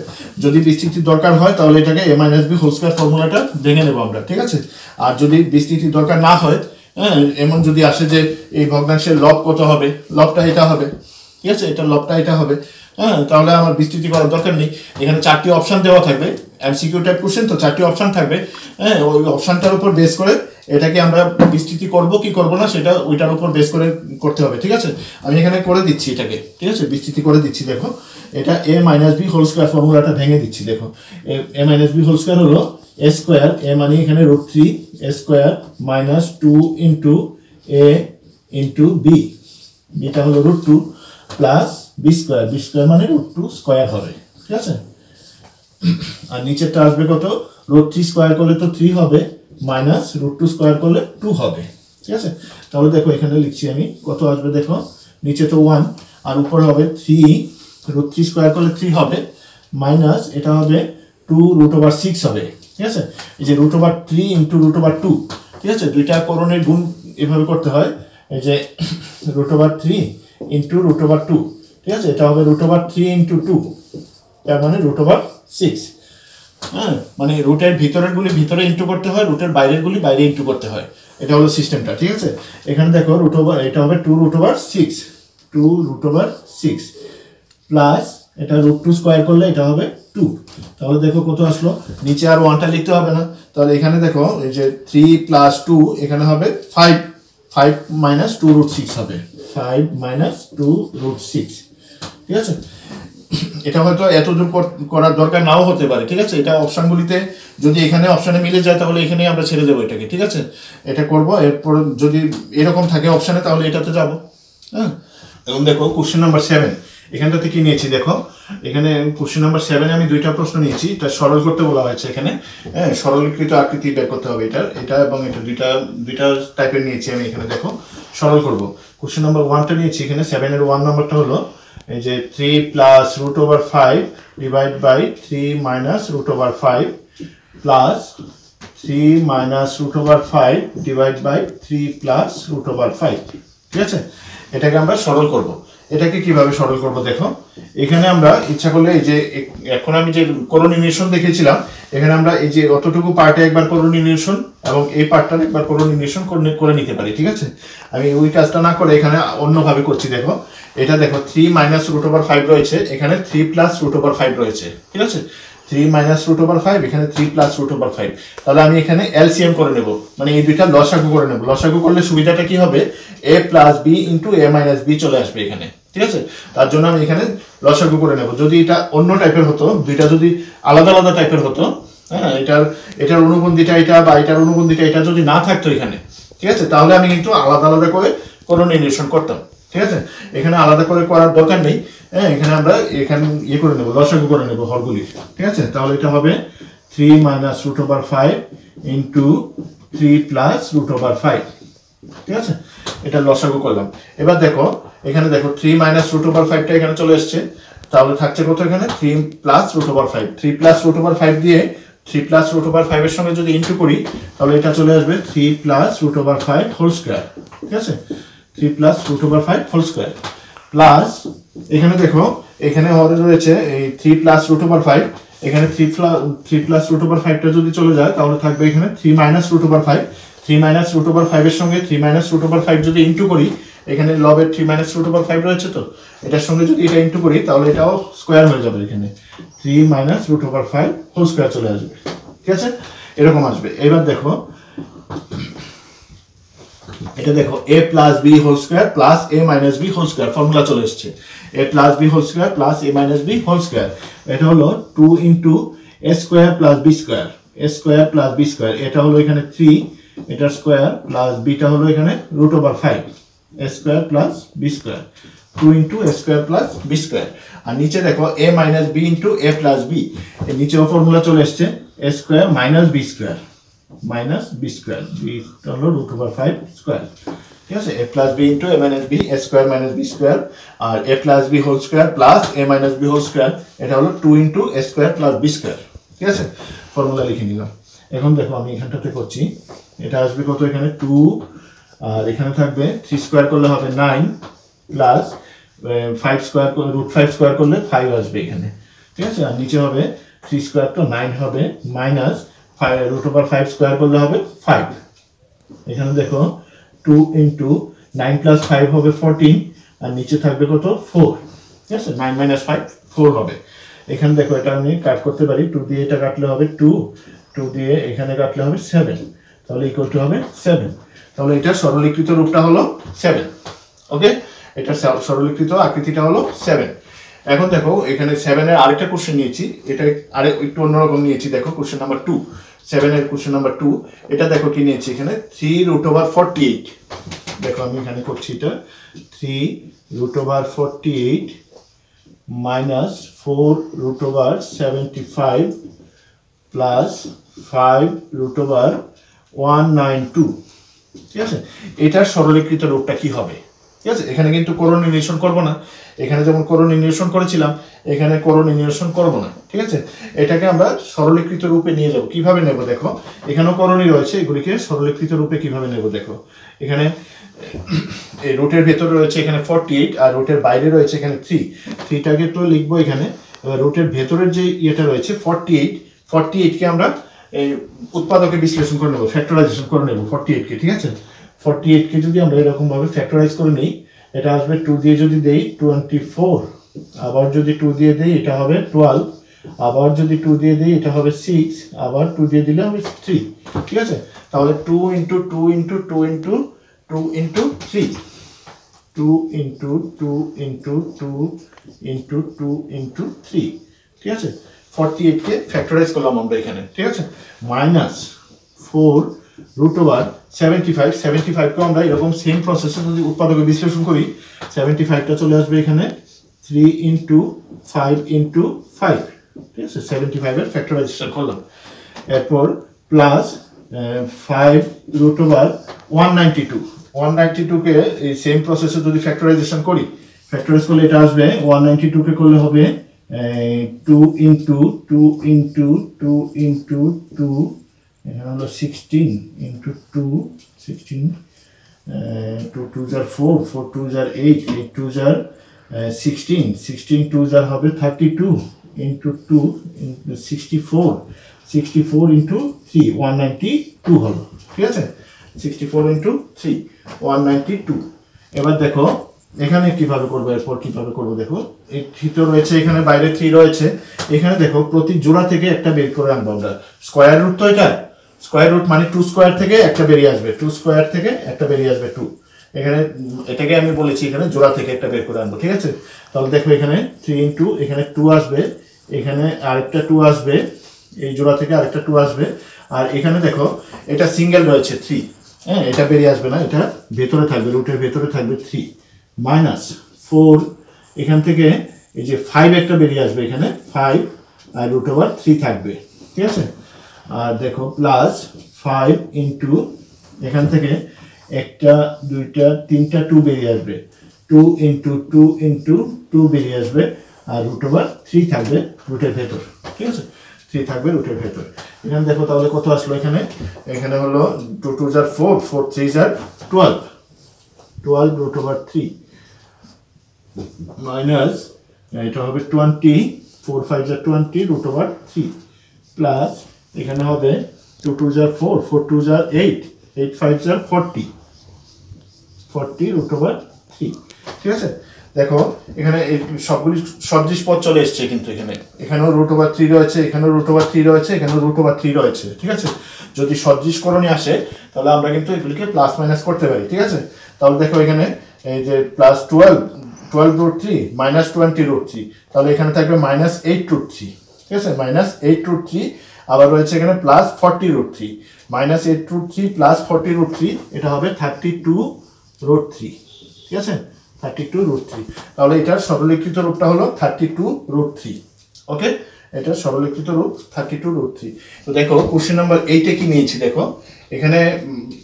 যদি বিস্তৃতির দরকার হয় তাহলে এটাকে A minus B whole square ফর্মুলাটা ভেঙে নেব আমরা, ঠিক আছে? আর যদি বিস্তৃতির দরকার না হয় হ্যাঁ এমন যদি আসে যে এই ভগ্নাংশের লব কত হবে, লবটা এটা হবে ঠিক আছে, এটা লবটা এটা হবে। হ্যাঁ তাহলে আমার বিস্তৃতি করার দরকার নেই। এখানে চারটি অপশন দেওয়া থাকবে। এমসিকিউ টাইপ কোশ্চেন তো চারটি অপশন থাকবে। হ্যাঁ ওই অপশনটার উপর বেস করে এটাকে আমরা বিস্তৃতি করব কি করব না, সেটা ওইটার উপর বেস করে করতে হবে, ঠিক আছে? আমি এখানে করে দিচ্ছি এটাকে, ঠিক আছে? বিস্তৃতি করে দিচ্ছি, দেখো। এটা A minus B whole square ফর্মুলাটা ভেঙে দিচ্ছি, দেখো। A minus B whole square হলো এ স্কোয়ার এ মানে এখানে root three A square minus two into A into B beta হলো root two plus B square B square মানে রুট টু স্কোয়ার হবে, ঠিক আছে? আর নিচেরটা আসবে কত? রুট থ্রি স্কোয়ার করলে তো থ্রি হবে মাইনাস রুট টু স্কোয়ার করলে টু হবে, ঠিক আছে? তাহলে দেখো, এখানে লিখছি আমি, কত আসবে দেখো? নিচে তো ওয়ান আর উপরে হবে থ্রি রুট থ্রি স্কোয়ার করলে থ্রি হবে মাইনাস এটা হবে টু রুট ওভার সিক্স হবে, ঠিক আছে? এই যে root over three into root over two ঠিক আছে? দুইটা করণের গুণ এভাবে করতে হয়, এই যে root over three into root over two ঠিক আছে? এটা হবে root over three into two তার মানে রুট ওভার সিক্স হ্যাঁ? মানে রুটের ভিতরের গুলি ভিতরে ইন্টু করতে হয়, রুটের বাইরের গুলি বাইরে ইন্টু করতে হয়। এটা হলো সিস্টেমটা ঠিক আছে? এখানে দেখো রুট ওভার এটা হবে two root over six two root over six plus এটা রুট টু স্কোয়ার করলে এটা হবে টু তাহলে দেখো কত আসলো? নিচে আর ওয়ানটা লিখতে হবে না। তাহলে এখানে দেখো, এই যে থ্রি প্লাস টু এখানে হবে five five minus two root six হবে। Five minus two root six ঠিক আছে? এটা হয়তো এত দূর কর- করার দরকার নাও হতে পারে, ঠিক আছে? এটা অপশানগুলিতে যদি এখানে অপশানে মিলে যায়, তাহলে এখানেই আমরা ছেড়ে দেবো এটাকে, ঠিক আছে? এটা করব, এরপর যদি এরকম থাকে অপশানে, তাহলে এটাতে যাব। হ্যাঁ? এখন দেখো কোশ্চেন নাম্বার সেভেন এখানটাতে কি নিয়েছি, দেখো। এখানে কোশ্চেন নাম্বার সেভেনে আমি দুইটা প্রশ্ন নিয়েছি, এটা সরল করতে বলা হয়েছে এখানে। হ্যাঁ সরলীকৃত আকৃতি বের করতে হবে এটার। এটা এবং এটা দুইটা দুইটা টাইপের নিয়েছি আমি এখানে, দেখো। সরল করব। কোশ্চেন নাম্বার ওয়ানটা নিয়েছি এখানে। সেভেনের ওয়ান নাম্বারটা হলো এই যে three plus root over five divide by three minus root over five plus three minus root over five divide by three plus root over five ঠিক আছে? এটাকে আমরা সরল করব। এটাকে কীভাবে সরল করব দেখো। এখানে আমরা ইচ্ছা করলে এই যে, এখন আমি যে করণী নিরসন দেখেছিলাম এখানে আমরা এই যে অতটুকু পার্টে একবার করণী নিরসন এবং এই পার্টটা একবার করণী নিরসন করে করে নিতে পারি, ঠিক আছে? আমি ওই কাজটা না করে এখানে অন্যভাবে করছি, দেখো। এটা দেখো three minus root over five রয়েছে, এখানে three plus root over five রয়েছে, ঠিক আছে? Three minus root over five এখানে three plus root over five তাহলে আমি এখানে এলসিএম করে নেব মানে এই দুইটা লসাগু করে নেব। লসাগু করলে সুবিধাটা কি হবে? A plus B into A minus B চলে আসবে এখানে। ঠিক আছে? তার জন্য আমি এখানে লসাগু করে নেব। যদি এটা অন্য টাইপের হতো, দুইটা যদি আলাদা আলাদা টাইপের হতো হ্যাঁ এটার এটার অনুবন্ধিটা এটা বা এটার অনুবন্ধিটা এটা যদি না থাকতো এখানে, ঠিক আছে? তাহলে আমি কিন্তু আলাদা আলাদা করে কোনো নির্দেশন করতাম, ঠিক আছে? এখানে আলাদা করে করার দরকার নেই হ্যাঁ এখানে আমরা এখানে ইয়ে করে নেব, লসাগু করে নেব হরগুলি, ঠিক আছে? তাহলে এটা হবে three minus root over five into three plus root over five ঠিক আছে? এটা লসাগু করলাম। এবার দেখো, এখানে দেখো থ্রি মাইনাস রুট ওভার ফাইভটা এখানে চলে এসছে। তাহলে থাকছে কত এখানে? Three plus root over five three plus root over five দিয়ে থ্রি প্লাস রুট ওভার ফাইভের সঙ্গে যদি ইন্টু করি, তাহলে এটা চলে আসবে three plus root over five whole square ঠিক আছে? Three plus root over five whole square plus এখানে দেখো, এখানে আমাদের রয়েছে এই three plus root over five এখানে three plus three plus root over ফাইভটা যদি চলে যায়, তাহলে থাকবে এখানে three minus root over five three minus root over ফাইভের সঙ্গে three minus root over five যদি ইন্টু করি, এখানে লবের three minus root over five রয়েছে তো, এটার সঙ্গে যদি এটা ইন্টু করি, তাহলে এটাও স্কোয়ার হয়ে যাবে এখানে। Three minus root over five whole square চলে আসবে। ঠিক আছে? এরকম আসবে। এবার দেখো, এটা দেখো A plus B whole square plus A minus B whole square formula চলে এসছে। A plus B whole square plus A minus B whole square এটা হলো two into A square plus B square A square plus B square এটা হলো এখানে থ্রি এটার স্কোয়ার প্লাস বিটা হলো এখানে root over five A square plus B square two into square plus B square আর নিচে দেখো A minus B into A plus B এর নিচেও ফর্মুলা চলে এসছে A square minus B square minus B square B হলো রুট ওভার ফাইভ স্কোয়ার ঠিক আছে? A plus B into A minus B A square minus B square R A plus B whole square plus A minus B whole square এটা হলো two into A square plus B square ঠিক আছে? ফর্মুলা লিখে নিলাম। এখন দেখো আমি এখানটাতে করছি। এটা আসবে কত এখানে? টু আর এখানে থাকবে থ্রি স্কোয়ার করলে হবে nine plus five square root five square করলে ফাইভ আসবে এখানে। ঠিক আছে? আর নিচে হবে থ্রি স্কোয়ার তো নাইন হবে minus five root over five square করলে হবে ফাইভ এখানে দেখো two into nine plus five হবে ফোরটিন আর নিচে থাকবে কত? ফোর ঠিক আছে? নাইন মাইনাস ফাইভ ফোর হবে। এখানে দেখো এটা আমি কাট করতে পারি। টু দিয়ে এটা কাটলে হবে টু টু দিয়ে এখানে কাটলে হবে সেভেন তাহলে ইকুয়াল টু হবে সেভেন তাহলে এটা সরলীকৃত রূপটা হলো সেভেন ওকে এটা সরলীকৃত আকৃতিটা হলো সেভেন এখন দেখো, এখানে সেভেনের আরেকটা কোশ্চেন নিয়েছি। এটা আরে একটু অন্যরকম নিয়েছি। দেখো কোশ্চেন নাম্বার টু সেভেনের কোশ্চেন নাম্বার টু এটা দেখো কি নিয়েছি এখানে? Three root over forty eight দেখো, আমি এখানে করছি এটা। Three root over forty eight minus four root over seventy five plus five root over one nine two ঠিক আছে? এটার সরলীকৃত রূপটা কি হবে? ঠিক আছে? এখানে কিন্তু করণ নির্ণেশন করব না। এখানে যেমন করণ নির্ণেশন করেছিলাম, এখানে করণ নির্ণেশন করব না। ঠিক আছে? এটাকে আমরা সরলীকৃত রূপে নিয়ে যাব। কীভাবে নেব দেখো? এখানেও করণী রয়েছে, এগুলিকে সরলীকৃত রূপে কীভাবে নেব দেখো? এখানে এই রুটের ভেতরে রয়েছে এখানে ফর্টি এইট আর রুটের বাইরে রয়েছে এখানে থ্রি থ্রিটাকে তো লিখব এখানে। রুটের ভেতরের যে ইয়েটা রয়েছে ফর্টি এইট ফর্টি এইটকে আমরা, এই উৎপাদকে বিশ্লেষণ করে নেব ফ্যাক্টরাইজেশন করে নেব ফর্টি এইটকে ঠিক আছে? ফর্টি এইটকে যদি আমরা এরকম ভাবে ফ্যাক্টরাইজ করে নিই, এটা আসবে টু দিয়ে যদি দেই টোয়েন্টি ফোর আবার যদি টু দিয়ে দেই, এটা হবে টুয়েলভ আবার যদি টু দিয়ে দিই, এটা হবে সিক্স আবার টু দিয়ে দিলে হবে থ্রি ঠিক আছে? তাহলে two into two into two into two into three two into two into two into two into three ঠিক আছে? ফর্টি এইটকে ফ্যাক্টরাইজ করলাম আমরা এখানে, ঠিক আছে? Minus four root over seventy five seventy ফাইভকেও আমরা এরকম সেম প্রসেসে যদি উৎপাদকে বিশ্লেষণ করি সেভেন্টি ফাইভটা চলে আসবে এখানে three into five into five ঠিক আছে? সেভেন্টি ফাইভের ফ্যাক্টরাইজেশন করলাম। এরপর plus five root over one ninety two one ninety টুকে এই সেম প্রসেসে যদি ফ্যাক্টরাইজেশন করি ফ্যাক্টরাইজ করলে এটা আসবে ওয়ান নাইনটি টুকে করলে হবে two into two into two into two এখানে হলো sixteen into two sixteen two two are four four two are eight eight two are sixteen sixteen two are হবে thirty two into two into sixty four sixty four into three one ninety two হলো। ঠিক আছে? Sixty four into three one ninety two এবার দেখো এখানে কীভাবে করব, এরপর কীভাবে করব, দেখো। এই থ্রি রয়েছে, এখানে বাইরে থ্রি রয়েছে। এখানে দেখো, প্রতি জোড়া থেকে একটা বের করে আনব আমরা। স্কোয়ার রুট তো এটা? স্কোয়ার রুট মানে টু স্কোয়ার থেকে একটা বেরিয়ে আসবে। টু স্কোয়ার থেকে একটা বেরিয়ে আসবে টু। এখানে, এটাকে আমি বলেছি, এখানে জোড়া থেকে একটা বের করে আনব, ঠিক আছে? তাহলে দেখো এখানে থ্রি ইন্টু, এখানে টু আসবে, এখানে আরেকটা টু আসবে, এই জোড়া থেকে আরেকটা টু আসবে। আর এখানে দেখো, এটা সিঙ্গেল রয়েছে, থ্রি। হ্যাঁ এটা বেরিয়ে আসবে না, এটা ভেতরে থাকবে, রুটের ভেতরে থাকবে থ্রি। মাইনাস ফোর, এখান থেকে এই যে ফাইভ একটা বেরিয়ে আসবে এখানে ফাইভ আর রুট ওভার থ্রি থাকবে, ঠিক আছে? আর দেখো প্লাস ফাইভ ইন্টু এখান থেকে একটা, দুইটা, তিনটা টু বেরিয়ে আসবে two into two into two বেরিয়ে আসবে, আর রুট ওভার থ্রি থাকবে রুটের ভেতর, ঠিক আছে? থ্রি থাকবে রুটের ভেতর। এখানে দেখো তাহলে কত আসলো এখানে? এখানে হলো two two are four four three are twelve twelve root over three minus এটা হবে twenty four five are twenty root over three plus এখানে হবে two two are four four two are eight eight five are forty forty root over three ঠিক আছে? দেখো, এখানে সবগুলি সবজিশ পদ চলে এসছে কিন্তু এখানে। এখানেও রুট ওভার থ্রি রয়েছে, এখানেও রুট ওভার থ্রি রয়েছে, এখানেও রুট ওভার থ্রি রয়েছে। ঠিক আছে? যদি সদৃশকরণে আসে, তাহলে আমরা কিন্তু এগুলিকে প্লাস মাইনাস করতে পারি। ঠিক আছে? তাহলে দেখো এখানে এই যে plus twelve twelve root three minus twenty root three তাহলে এখানে থাকবে মাইনাস এইট রুট থ্রি ঠিক আছে মাইনাস এইট রুট থ্রি আবার রয়েছে এখানে plus forty root three minus eight root three plus forty root three এটা হবে থার্টি টু রুট থ্রি ঠিক আছে থার্টি টু রুট থ্রি তাহলে এটার সরলীকৃত রূপটা হলো thirty two root three okay এটার সরলীকৃত রূপ থার্টি টু রুট থ্রি তো দেখো কোশ্চেন নাম্বার এইটে কি নিয়েছি দেখো এখানে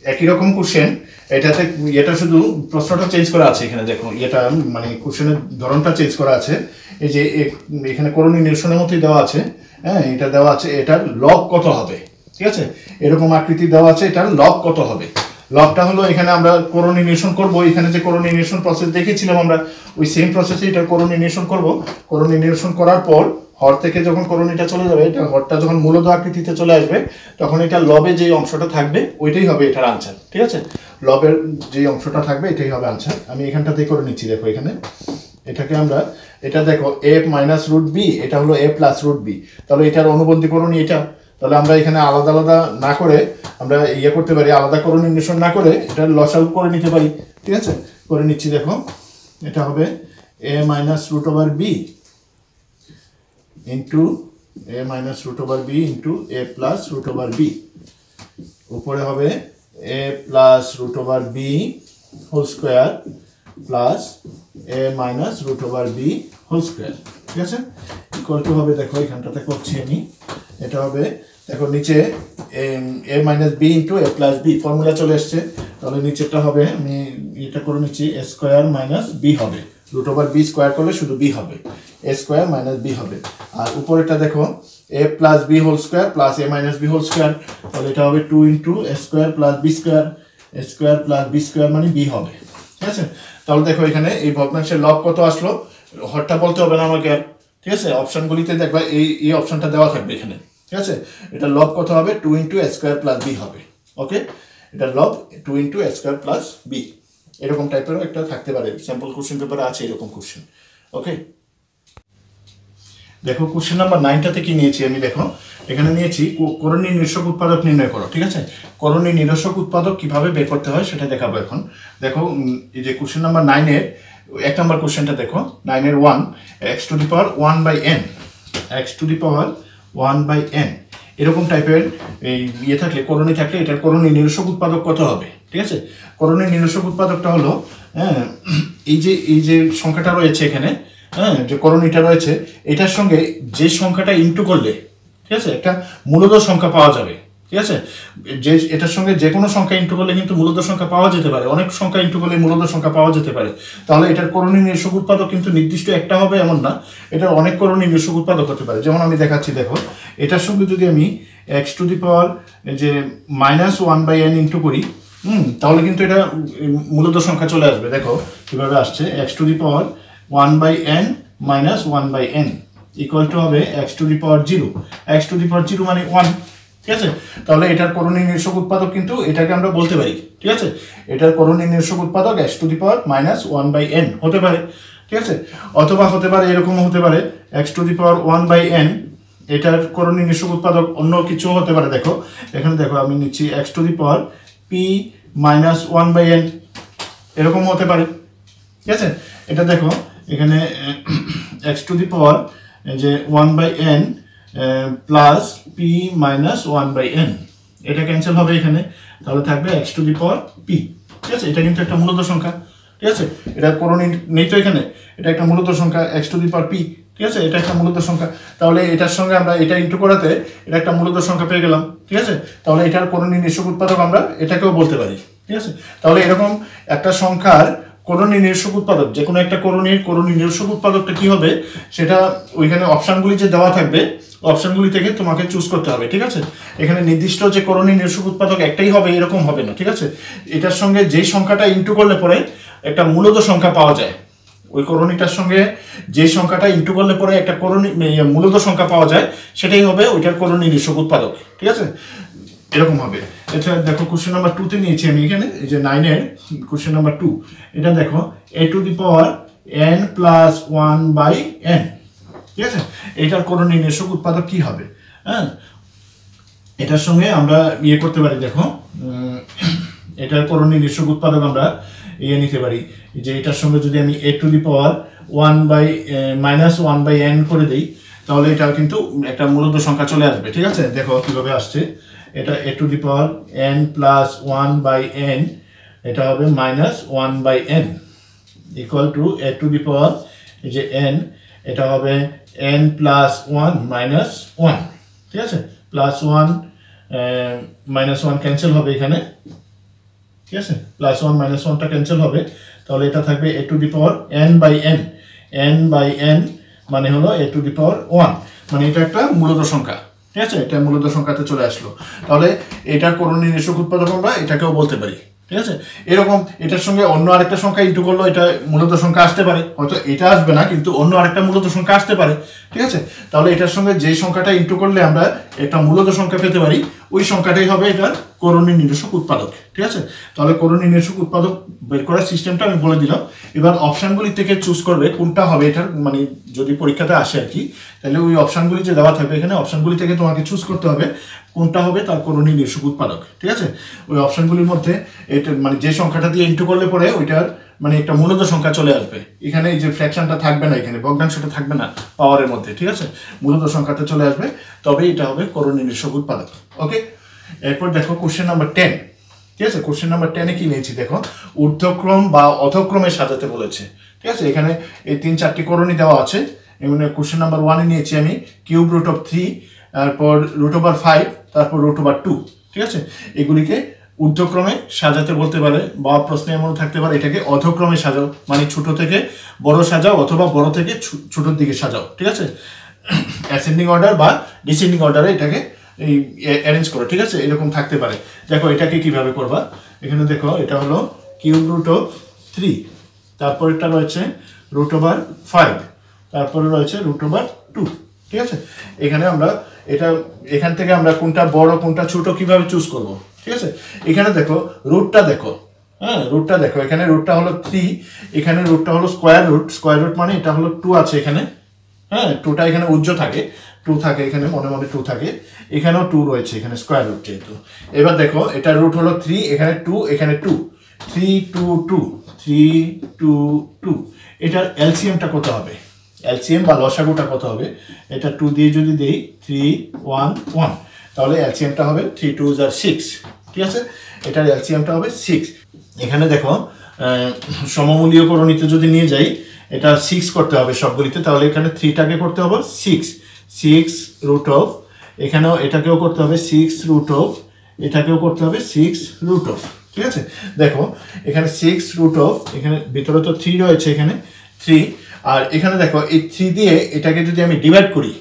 একই রকম কোশ্চেন এটাতে এটা শুধু প্রশ্নটা চেঞ্জ করা আছে এখানে দেখো এটা মানে কোশ্চেনের ধরনটা চেঞ্জ করা আছে। এই যে এখানে করণী নিরসনের মতোই দেওয়া আছে হ্যাঁ এটা দেওয়া আছে, এটার লব কত হবে, ঠিক আছে? এরকম আকৃতি দেওয়া আছে, এটার লব কত হবে। লবটা হলো, এখানে আমরা করণী নিরসন করব, এখানে যে করণী নিরসন প্রসেস দেখেছিলাম আমরা, ওই সেম প্রসেসে এটা করণী নিরসন করব। করণী নিরসন করার পর হর থেকে যখন করণীটা চলে যাবে, এটা হরটা যখন মূলত আকৃতিতে চলে আসবে, তখন এটা লবে যে অংশটা থাকবে, ওইটাই হবে এটার আনসার ঠিক আছে? লবের যে অংশটা থাকবে, এটাই হবে আনসার আমি এখানটাতেই করে নিচ্ছি, দেখো এখানে। এটাকে আমরা, এটা দেখো এ মাইনাস রুট বি এটা হলো এ প্লাস রুট বি তাহলে এটার অনুবন্ধী করণী এটা। তাহলে আমরা এখানে আলাদা আলাদা না করে, আমরা ইয়ে করতে পারি, আলাদা করণী নির্ণয় না করে, এটা লসাল করে নিতে পারি, ঠিক আছে? করে নিচ্ছি, দেখো। এটা হবে A minus root over B into A minus root over B into A plus root over B উপরে হবে A plus root over B whole square plus A minus root over B whole square ঠিক আছে? টু হবে, দেখো, এখানটাতে করছি আমি। এটা হবে, দেখো, নিচে A minus B into A plus B formula চলে এসছে। তাহলে নিচেরটা হবে, আমি এটা করে নিচ্ছি এ স্কোয়ার মাইনাস বি হবে। রুট ওভার বি স্কোয়ার করলে শুধু বি হবে। এ স্কোয়ার মাইনাস বি হবে। আর উপরেটা দেখো A plus B whole square plus A minus B whole square তাহলে এটা হবে two into square plus B square square plus B square মানে বি হবে। ঠিক আছে? তাহলে দেখো এখানে এই ভগ্নাংশের লব কত আসলো? হরটা বলতে হবে না আমাকে ঠিক আছে? অপশনগুলিতে দেখবা এই এই অপশনটা দেওয়া থাকবে এখানে। ঠিক আছে? এটা লব কত হবে? Two into square plus B হবে। ওকে এটা লব two into square plus B এরকম টাইপেরও একটা থাকতে পারে। স্যাম্পল কোশ্চেন পেপারে আছে এরকম কোশ্চেন ওকে দেখো কোশ্চেন নাম্বার নাইনটাতে কি নিয়েছি আমি? দেখো, এখানে নিয়েছি করণী নিরসক উৎপাদক নির্ণয় করো, ঠিক আছে? করণী নিরসক উৎপাদক কীভাবে বের করতে হয় সেটা দেখাবো এখন। দেখো এই যে কোশ্চেন নাম্বার নাইনের এক নম্বর কোশ্চেনটা দেখো নাইনের one X to the power one by N X to the power one by N এরকম টাইপের এই ইয়ে থাকলে, করণী থাকলে এটার করণী নিরসক উৎপাদক কত হবে? ঠিক আছে? করণী নিরসক উৎপাদকটা হলো হ্যাঁ এই যে এই যে সংখ্যাটা রয়েছে এখানে হ্যাঁ যে করণীটা রয়েছে, এটার সঙ্গে যে সংখ্যাটা ইন্টু করলে, ঠিক আছে, একটা মূলত সংখ্যা পাওয়া যাবে, ঠিক আছে? যে, এটার সঙ্গে যে কোনো সংখ্যা ইন্টু করলে কিন্তু মূলত সংখ্যা পাওয়া যেতে পারে। অনেক সংখ্যা ইন্টু করলে মূলত সংখ্যা পাওয়া যেতে পারে। তাহলে এটার করণীয় নির্শক উৎপাদক কিন্তু নির্দিষ্ট একটা হবে, এমন না। এটার অনেক করণীয় নির্শক উৎপাদক হতে পারে। যেমন আমি দেখাচ্ছি, দেখো, এটার সঙ্গে যদি আমি এক্স টু দি পাওয়ার যে minus one by N into করি, হুম, তাহলে কিন্তু এটা মূলত সংখ্যা চলে আসবে। দেখো, কীভাবে আসছে? X to the power one by N minus one by N equal to হবে X to the power zero X to the power zero মানে ওয়ান ঠিক আছে? তাহলে এটার করণীয় নির্শক উৎপাদক কিন্তু এটাকে আমরা বলতে পারি, ঠিক আছে? এটার করণীয় নির্শক উৎপাদক X to the power minus one by N হতে পারে, ঠিক আছে? অথবা হতে পারে, এরকমও হতে পারে X to the power one by N এটার করণীয় নিঃসক উৎপাদক অন্য কিছু হতে পারে, দেখো। এখানে দেখো, আমি নিচ্ছি X to the power P minus one by N এরকম হতে পারে, ঠিক আছে? এটা দেখো এখানে এক্স টু দি পাওয়ার যে one by N plus P minus one by N এটা ক্যান্সেল হবে এখানে, তাহলে থাকবে X to the power P ঠিক আছে? এটা কিন্তু একটা মূলত সংখ্যা। ঠিক আছে? এটা করণীয় নেই তো এখানে। এটা একটা মূলত সংখ্যা X to the power P ঠিক আছে? এটা একটা মূলত সংখ্যা। তাহলে এটার সঙ্গে আমরা এটা ইন্টু করাতে এটা একটা মূলত সংখ্যা পেয়ে গেলাম। ঠিক আছে? তাহলে এটার করণীয় নিঃসক উৎপাদক আমরা এটাকেও বলতে পারি। ঠিক আছে? তাহলে এরকম একটা সংখ্যার করণীয় নির্শক উৎপাদক, যে কোনো একটা করণীর করণীয় নির্শক উৎপাদকটা কি হবে? সেটা ওইখানে অপশানগুলি যে দেওয়া থাকবে অপশানগুলি থেকে তোমাকে চুজ করতে হবে, ঠিক আছে? এখানে নির্দিষ্ট যে করণীয় নির্শক উৎপাদক একটাই হবে, এরকম হবে না, ঠিক আছে? এটার সঙ্গে যেই সংখ্যাটা ইন্টু করলে পরে একটা মূলত সংখ্যা পাওয়া যায়। ওই করণীটার সঙ্গে যে সংখ্যাটা ইন্টু করলে পরে একটা করণী, মূলত সংখ্যা পাওয়া যায়, সেটাই হবে ওইটার করণীয় নির্শক উৎপাদক, ঠিক আছে? এরকম হবে। এটা দেখো কোশ্চেন নাম্বার টুতে নিয়েছি আমি এখানে, এই যে নাইনের কোশ্চেন নাম্বার টু এটা দেখো A to the power N plus one by N ঠিক আছে? এটার করণীয় নির্শক উৎপাদক কি হবে? হ্যাঁ? এটার সঙ্গে আমরা ইয়ে করতে পারি, দেখো। এটার করণীয় নিঃসক উৎপাদক আমরা ইয়ে নিতে পারি। যে এটার সঙ্গে যদি আমি A to the power one by minus one by N করে দিই, তাহলে এটা কিন্তু একটা মূলত সংখ্যা চলে আসবে। ঠিক আছে? দেখো কীভাবে আসছে। এটা A to the power N plus one by N এটা হবে minus one by N equal to A to the power এই যে এন এটা হবে N plus one minus one ঠিক আছে? Plus one minus one cancel হবে এখানে, ঠিক আছে? প্লাস ওয়ান মাইনাস ওয়ানটা ক্যান্সেল হবে, তাহলে এটা থাকবে A to the power N by N N by N মানে হলো এ টু দি পাওয়ার ওয়ান মানে এটা একটা মূলত সংখ্যা। ঠিক আছে? এটা মূলত সংখ্যাতে চলে আসলো। তাহলে এটার করণীয় নিষেক উৎপাদক আমরা এটাকেও বলতে পারি। ঠিক আছে? এরকম এটার সঙ্গে অন্য আরেকটা সংখ্যা ইন্টু করল, এটা মূলত সংখ্যা আসতে পারে। হয়তো এটা আসবে না, কিন্তু অন্য আরেকটা মূলত সংখ্যা আসতে পারে। ঠিক আছে? তাহলে এটার সঙ্গে যে সংখ্যাটা ইন্টু করলে আমরা একটা মূলত সংখ্যা পেতে পারি ওই সংখ্যাটাই হবে এটার করণীয় নির্দেশক উৎপাদক, ঠিক আছে? তাহলে করণীয় নির্দেশক উৎপাদক বের করার সিস্টেমটা আমি বলে দিলাম। এবার অপশানগুলি থেকে চুজ করবে কোনটা হবে এটার মানে যদি পরীক্ষাতে আসে আর কি, তাহলে ওই অপশানগুলি যে দেওয়া থাকবে এখানে অপশানগুলি থেকে তোমাকে চুজ করতে হবে কোনটা হবে তার করণীয় নির্দেশক উৎপাদক, ঠিক আছে? ওই অপশানগুলির মধ্যে এটা মানে যে সংখ্যাটা দিয়ে ইন্টু করলে পরে ওইটার মানে একটা মূলত সংখ্যা চলে আসবে। এখানে এই যে ফ্র্যাকশনটা থাকবে না এখানে, ভগ্নাংশটা থাকবে না পাওয়ারের মধ্যে, ঠিক আছে? মূলত সংখ্যাতে চলে আসবে তবে এটা হবে করণীয় নির্দেশক উৎপাদক ওকে এরপর দেখো কোশ্চেন নাম্বার টেন ঠিক আছে? কোশ্চেন নাম্বার টেনে কি নিয়েছি দেখো? ঊর্ধ্বক্রম বা অধক্রমে সাজাতে বলেছে, ঠিক আছে? এখানে এই তিন চারটি করণী দেওয়া আছে এমনি কোশ্চেন নাম্বার ওয়ানে নিয়েছি আমি কিউব রুট অফ থ্রি তারপর রুট ওভার ফাইভ তারপর রুট ওভার টু ঠিক আছে? এগুলিকে ঊর্ধ্বক্রমে সাজাতে বলতে পারে বা প্রশ্নে এমন থাকতে পারে, এটাকে অধক্রমে সাজাও মানে ছোট থেকে বড় সাজাও অথবা বড় থেকে ছোটোর দিকে সাজাও, ঠিক আছে? অ্যাসেন্ডিং অর্ডার বা ডিসেন্ডিং অর্ডারে এটাকে এই অ্যারেঞ্জ করো, ঠিক আছে? এরকম থাকতে পারে। দেখো, এটাকে কীভাবে করবা? এখানে দেখো, এটা হলো কিউব রুট অফ থ্রি তারপরেরটা রয়েছে রুট ওভার ফাইভ তারপরে রয়েছে রুট ওভার টু ঠিক আছে? এখানে আমরা এটা, এখান থেকে আমরা কোনটা বড়, কোনটা ছোট কীভাবে চুজ করব? ঠিক আছে? এখানে দেখো রুটটা দেখো। হ্যাঁ রুটটা দেখো। এখানে রুটটা হলো থ্রি এখানে রুটটা হলো স্কোয়ার রুট স্কোয়ার রুট মানে এটা হলো টু আছে এখানে। হ্যাঁ টুটা এখানে উজ্জ্ব থাকে। টু থাকে এখানে, মনে মনে টু থাকে। এখানেও টু রয়েছে এখানে স্কোয়ার রুট যেহেতু। এবার দেখো, এটা রুট হলো থ্রি এখানে টু এখানে two three two two three two two এটার এলসিএমটা কত হবে? এলসিএম বা লসাগুটা কত হবে? এটা টু দিয়ে যদি দেই থ্রি ওয়ান ওয়ান তাহলে এলসিএমটা হবে থ্রি টু জার সিক্স ঠিক আছে? এটার এলসিএমটা হবে সিক্স এখানে দেখো আহ, সমমূলীয় করণীতে যদি নিয়ে যাই এটা সিক্স করতে হবে সবগুলিতে তাহলে এখানে থ্রিটাকে করতে হবে সিক্স সিক্স রুট অফ এখানেও এটাকেও করতে হবে সিক্স রুট অফ এটাকেও করতে হবে সিক্স রুট অফ ঠিক আছে? দেখো এখানে সিক্স রুট অফ এখানে ভিতরে তো থ্রি রয়েছে এখানে থ্রি আর এখানে দেখো, এই থ্রি দিয়ে এটাকে যদি আমি ডিভাইড করি,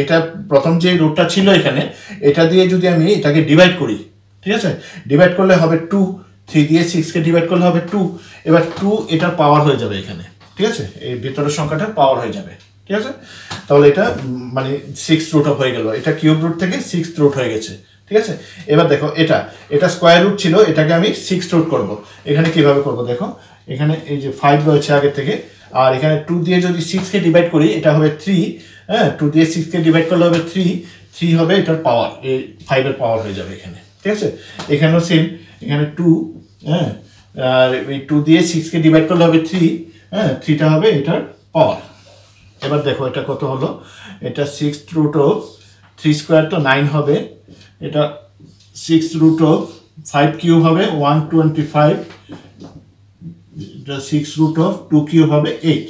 এটা প্রথম যে রুটটা ছিল এখানে, এটা দিয়ে যদি আমি এটাকে ডিভাইড করি, ঠিক আছে? ডিভাইড করলে হবে টু থ্রি দিয়ে সিক্সকে ডিভাইড করলে হবে টু এবার টু এটার পাওয়ার হয়ে যাবে এখানে, ঠিক আছে? এই ভেতরের সংখ্যাটা পাওয়ার হয়ে যাবে, ঠিক আছে? তাহলে এটা মানে সিক্স রুট হয়ে গেল, এটা কিউব রুট থেকে সিক্স রুট হয়ে গেছে, ঠিক আছে? এবার দেখো, এটা এটা স্কোয়ার রুট ছিল, এটাকে আমি সিক্স রুট করব, এখানে কীভাবে করব দেখো? এখানে এই যে ফাইভ রয়েছে আগে থেকে আর এখানে টু দিয়ে যদি সিক্সকে ডিভাইড করি, এটা হবে থ্রি হ্যাঁ টু দিয়ে সিক্সকে ডিভাইড করলে হবে থ্রি থ্রি হবে এটার পাওয়ার এই ফাইভের পাওয়ার হয়ে যাবে এখানে, ঠিক আছে? এখানেও সেম এখানে টু হ্যাঁ আর এই টু দিয়ে সিক্সকে ডিভাইড করলে হবে থ্রি হ্যাঁ থ্রিটা হবে এটার পাওয়ার এবার দেখো এটা কত হলো? এটা six root of three square তো নাইন হবে, এটা six root of five cube হবে one twenty five six root of two eight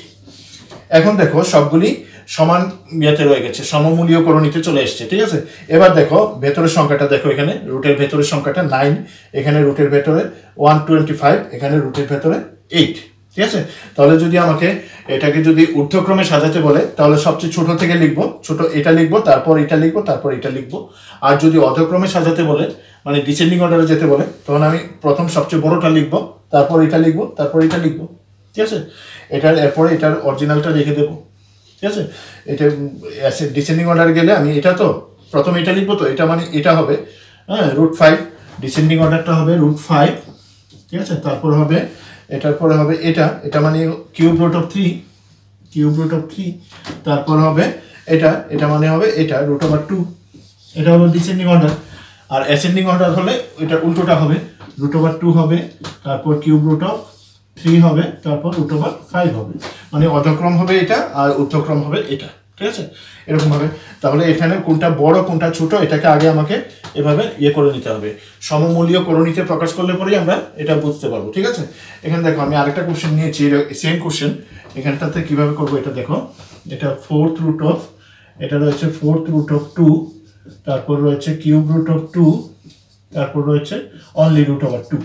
এখন দেখো সবগুলি সমান ইয়েতে রয়ে গেছে, সমমূলীয় করণীতে চলে এসছে, ঠিক আছে? এবার দেখো ভেতরের সংখ্যাটা দেখো এখানে, রুটের ভেতরের সংখ্যাটা নাইন এখানে রুটের ভেতরে ওয়ান টোয়েন্টি ফাইভ এখানে রুটের ভেতরে এইট ঠিক আছে? তাহলে যদি আমাকে এটাকে যদি ঊর্ধ্বক্রমে সাজাতে বলে, তাহলে সবচেয়ে ছোট থেকে লিখব, ছোট এটা লিখব, তারপর এটা লিখব, তারপর এটা লিখব। আর যদি অধক্রমে সাজাতে বলে মানে ডিসেন্ডিং অর্ডারে যেতে বলে, তখন আমি প্রথম সবচেয়ে বড়টা লিখব তারপর এটা লিখব, তারপর এটা লিখব, ঠিক আছে? এটার, এরপরে এটার অরিজিনালটা লিখে দেবো, ঠিক আছে? এটা ডিসেন্ডিং অর্ডার গেলে আমি এটা তো, প্রথম এটা লিখব তো, এটা মানে এটা হবে হ্যাঁ রুট ফাইভ ডিসেন্ডিং অর্ডারটা হবে রুট ফাইভ ঠিক আছে? তারপর হবে, এটার পরে হবে এটা এটা মানে cube root of three cube root of three তারপর হবে এটা এটা মানে হবে এটা রুট ওভার টু এটা হলো ডিসেন্ডিং অর্ডার আর অ্যাসেন্ডিং অর্ডার হলে এটা উল্টোটা হবে রুট ওভার টু হবে, তারপর কিউব রুট অফ থ্রি হবে, তারপর রুট ওভার ফাইভ হবে। মানে অধক্রম হবে এটা আর ঊর্ধ্বক্রম হবে এটা, ঠিক আছে? এরকম ভাবে তাহলে এখানে কোনটা বড়, কোনটা ছোট, এটাকে আগে আমাকে এভাবে ইয়ে করে নিতে হবে। সমমূলীয় করণীতে প্রকাশ করলে পরেই আমরা এটা বুঝতে পারব, ঠিক আছে? এখানে দেখো, আমি আরেকটা কোশ্চেন নিয়েছি সেম কোশ্চেন এখানটাতে কীভাবে করব এটা দেখো। এটা ফোর্থ রুট অফ এটা রয়েছে ফোর্থ রুট অফ টু তারপর রয়েছে কিউব রুট অফ টু তারপর রয়েছে অনলি রুট ওভার টু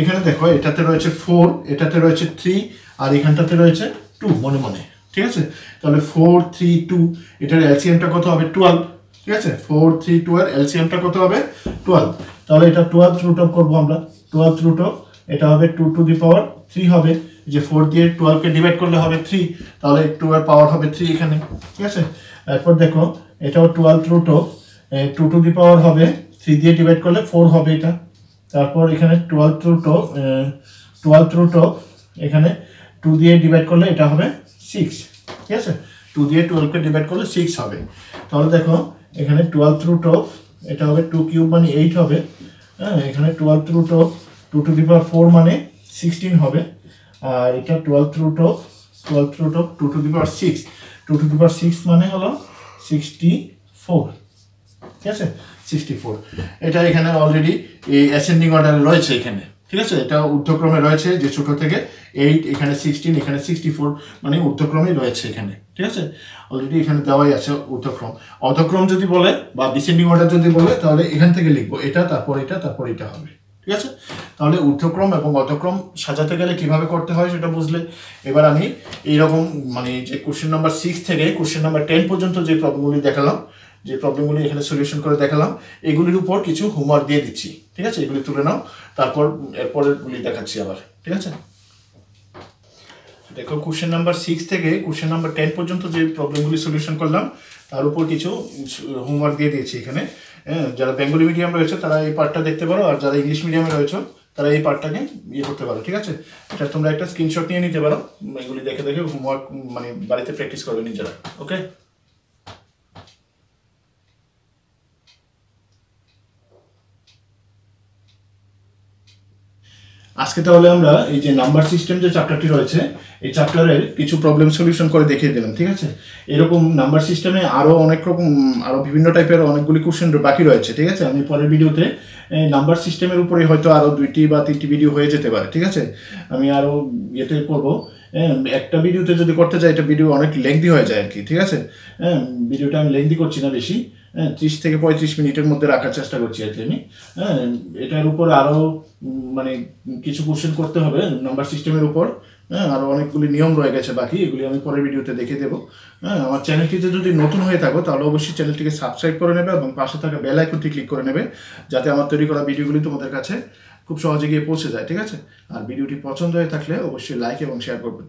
এখানে দেখো, এটাতে রয়েছে ফোর এটাতে রয়েছে থ্রি আর এখানটাতে রয়েছে টু মনে মনে। ঠিক আছে? তাহলে ফোর থ্রি টু এটার এলসিএমটা কত হবে? টুয়েলভ ঠিক আছে? ফোর থ্রি টু আর এলসিএমটা কত হবে? টুয়েলভ তাহলে এটা টুয়েলভ রুট অফ করব আমরা। টুয়েলভ রুট অফ এটা হবে two to the power three হবে। যে ফোর দিয়ে টুয়েলভকে ডিভাইড করলে হবে থ্রি তাহলে টু এর পাওয়ার হবে থ্রি এখানে। ঠিক আছে? এরপর দেখো, এটাও twelve root of two to the power হবে থ্রি দিয়ে ডিভাইড করলে ফোর হবে এটা। তারপর এখানে twelve root of twelve root of এখানে টু দিয়ে ডিভাইড করলে এটা হবে সিক্স ঠিক আছে? টু দিয়ে টুয়েলভকে ডিভাইড করলে সিক্স হবে। তাহলে দেখো, এখানে টুয়েলভ রুট অফ এটা হবে টু কিউব মানে এইট হবে। হ্যাঁ এখানে twelve root of two to the power four মানে সিক্সটিন হবে। আর এটা twelve root of twelve root of two to the power six two to the power six মানে হলো সিক্সটি ফোর ঠিক আছে? সিক্সটি ফোর এটা এখানে অলরেডি এই অ্যাসেন্ডিং অর্ডারে রয়েছে এখানে। ঠিক আছে? এটা ঊর্ধ্বক্রমে রয়েছে যে ছোট থেকে এইট এখানে সিক্সটিন এখানে সিক্সটি ফোর মানে ঊর্ধ্বক্রমেই রয়েছে এখানে। ঠিক আছে? অলরেডি এখানে দেওয়াই আছে ঊর্ধ্বক্রম। অর্ধক্রম যদি বলে বা ডিসেন্ডিং অর্ডার যদি বলে, তাহলে এখান থেকে লিখব এটা, তারপর এটা তারপর এটা হবে। ঠিক আছে? তাহলে ঊর্ধ্বক্রম এবং অধক্রম সাজাতে গেলে কীভাবে করতে হয় সেটা বুঝলে? এবার আমি এইরকম মানে যে কোশ্চেন নাম্বার সিক্স থেকে কোশ্চেন নাম্বার টেন পর্যন্ত যে প্রবলেমগুলি দেখালাম যে প্রবলেমগুলি এখানে সলিউশন করে দেখালাম এগুলির উপর কিছু হোমওয়ার্ক দিয়ে দিচ্ছি। ঠিক আছে? এগুলি তুলে নাও। তারপর এরপরেরগুলি দেখাচ্ছি আবার। ঠিক আছে? দেখো কোশ্চেন নাম্বার সিক্স থেকে কোশ্চেন নাম্বার টেন পর্যন্ত যে প্রবলেমগুলি সলিউশন করলাম তার উপর কিছু হোমওয়ার্ক দিয়ে দিয়েছি এখানে। হ্যাঁ, যারা বেঙ্গলি মিডিয়াম রয়েছে তারা এই পার্টটা দেখতে পারো আর যারা ইংলিশ মিডিয়ামে রয়েছে তারা এই পার্টটাকে ইয়ে করতে পারো। ঠিক আছে? এটা তোমরা একটা স্ক্রিনশট নিয়ে নিতে পারো। এগুলি দেখে দেখে হোমওয়ার্ক মানে বাড়িতে প্র্যাকটিস করবে নিজেরা। ওকে আজকে তাহলে আমরা এই যে নাম্বার সিস্টেম যে চ্যাপ্টারটি রয়েছে, এই চ্যাপ্টারের কিছু প্রবলেম সলিউশন করে দেখিয়ে দিলাম, ঠিক আছে? এরকম নাম্বার সিস্টেমে আরও অনেক রকম আরও বিভিন্ন টাইপের অনেকগুলি কোশ্চেন বাকি রয়েছে, ঠিক আছে? আমি পরের ভিডিওতে নাম্বার সিস্টেমের উপরে হয়তো আরও দুইটি বা তিনটি ভিডিও হয়ে যেতে পারে, ঠিক আছে? আমি আরও ইয়েতে করব। একটা ভিডিওতে যদি করতে চাই এটা ভিডিও অনেক লেংদি হয়ে যায় আর কি, ঠিক আছে? হ্যাঁ ভিডিওটা আমি লেংদি করছি না বেশি। হ্যাঁ ত্রিশ থেকে পঁয়ত্রিশ মিনিটের মধ্যে রাখার চেষ্টা করছি আর আমি। হ্যাঁ এটার উপর আরও মানে কিছু কোশ্চেন করতে হবে নাম্বার সিস্টেমের উপর। হ্যাঁ আরও অনেকগুলি নিয়ম রয়ে গেছে বাকি, এগুলি আমি পরের ভিডিওতে দেখে দেবো। হ্যাঁ আমার চ্যানেলটিতে যদি নতুন হয়ে থাকো, তাহলে অবশ্যই চ্যানেলটিকে সাবস্ক্রাইব করে নেবে এবং পাশে থাকা বেল আইকনটি ক্লিক করে নেবে, যাতে আমার তৈরি করা ভিডিওগুলি তোমাদের কাছে খুব সহজে গিয়ে পৌঁছে যায়, ঠিক আছে? আর ভিডিওটি পছন্দ হয়ে থাকলে অবশ্যই লাইক এবং শেয়ার করবেন।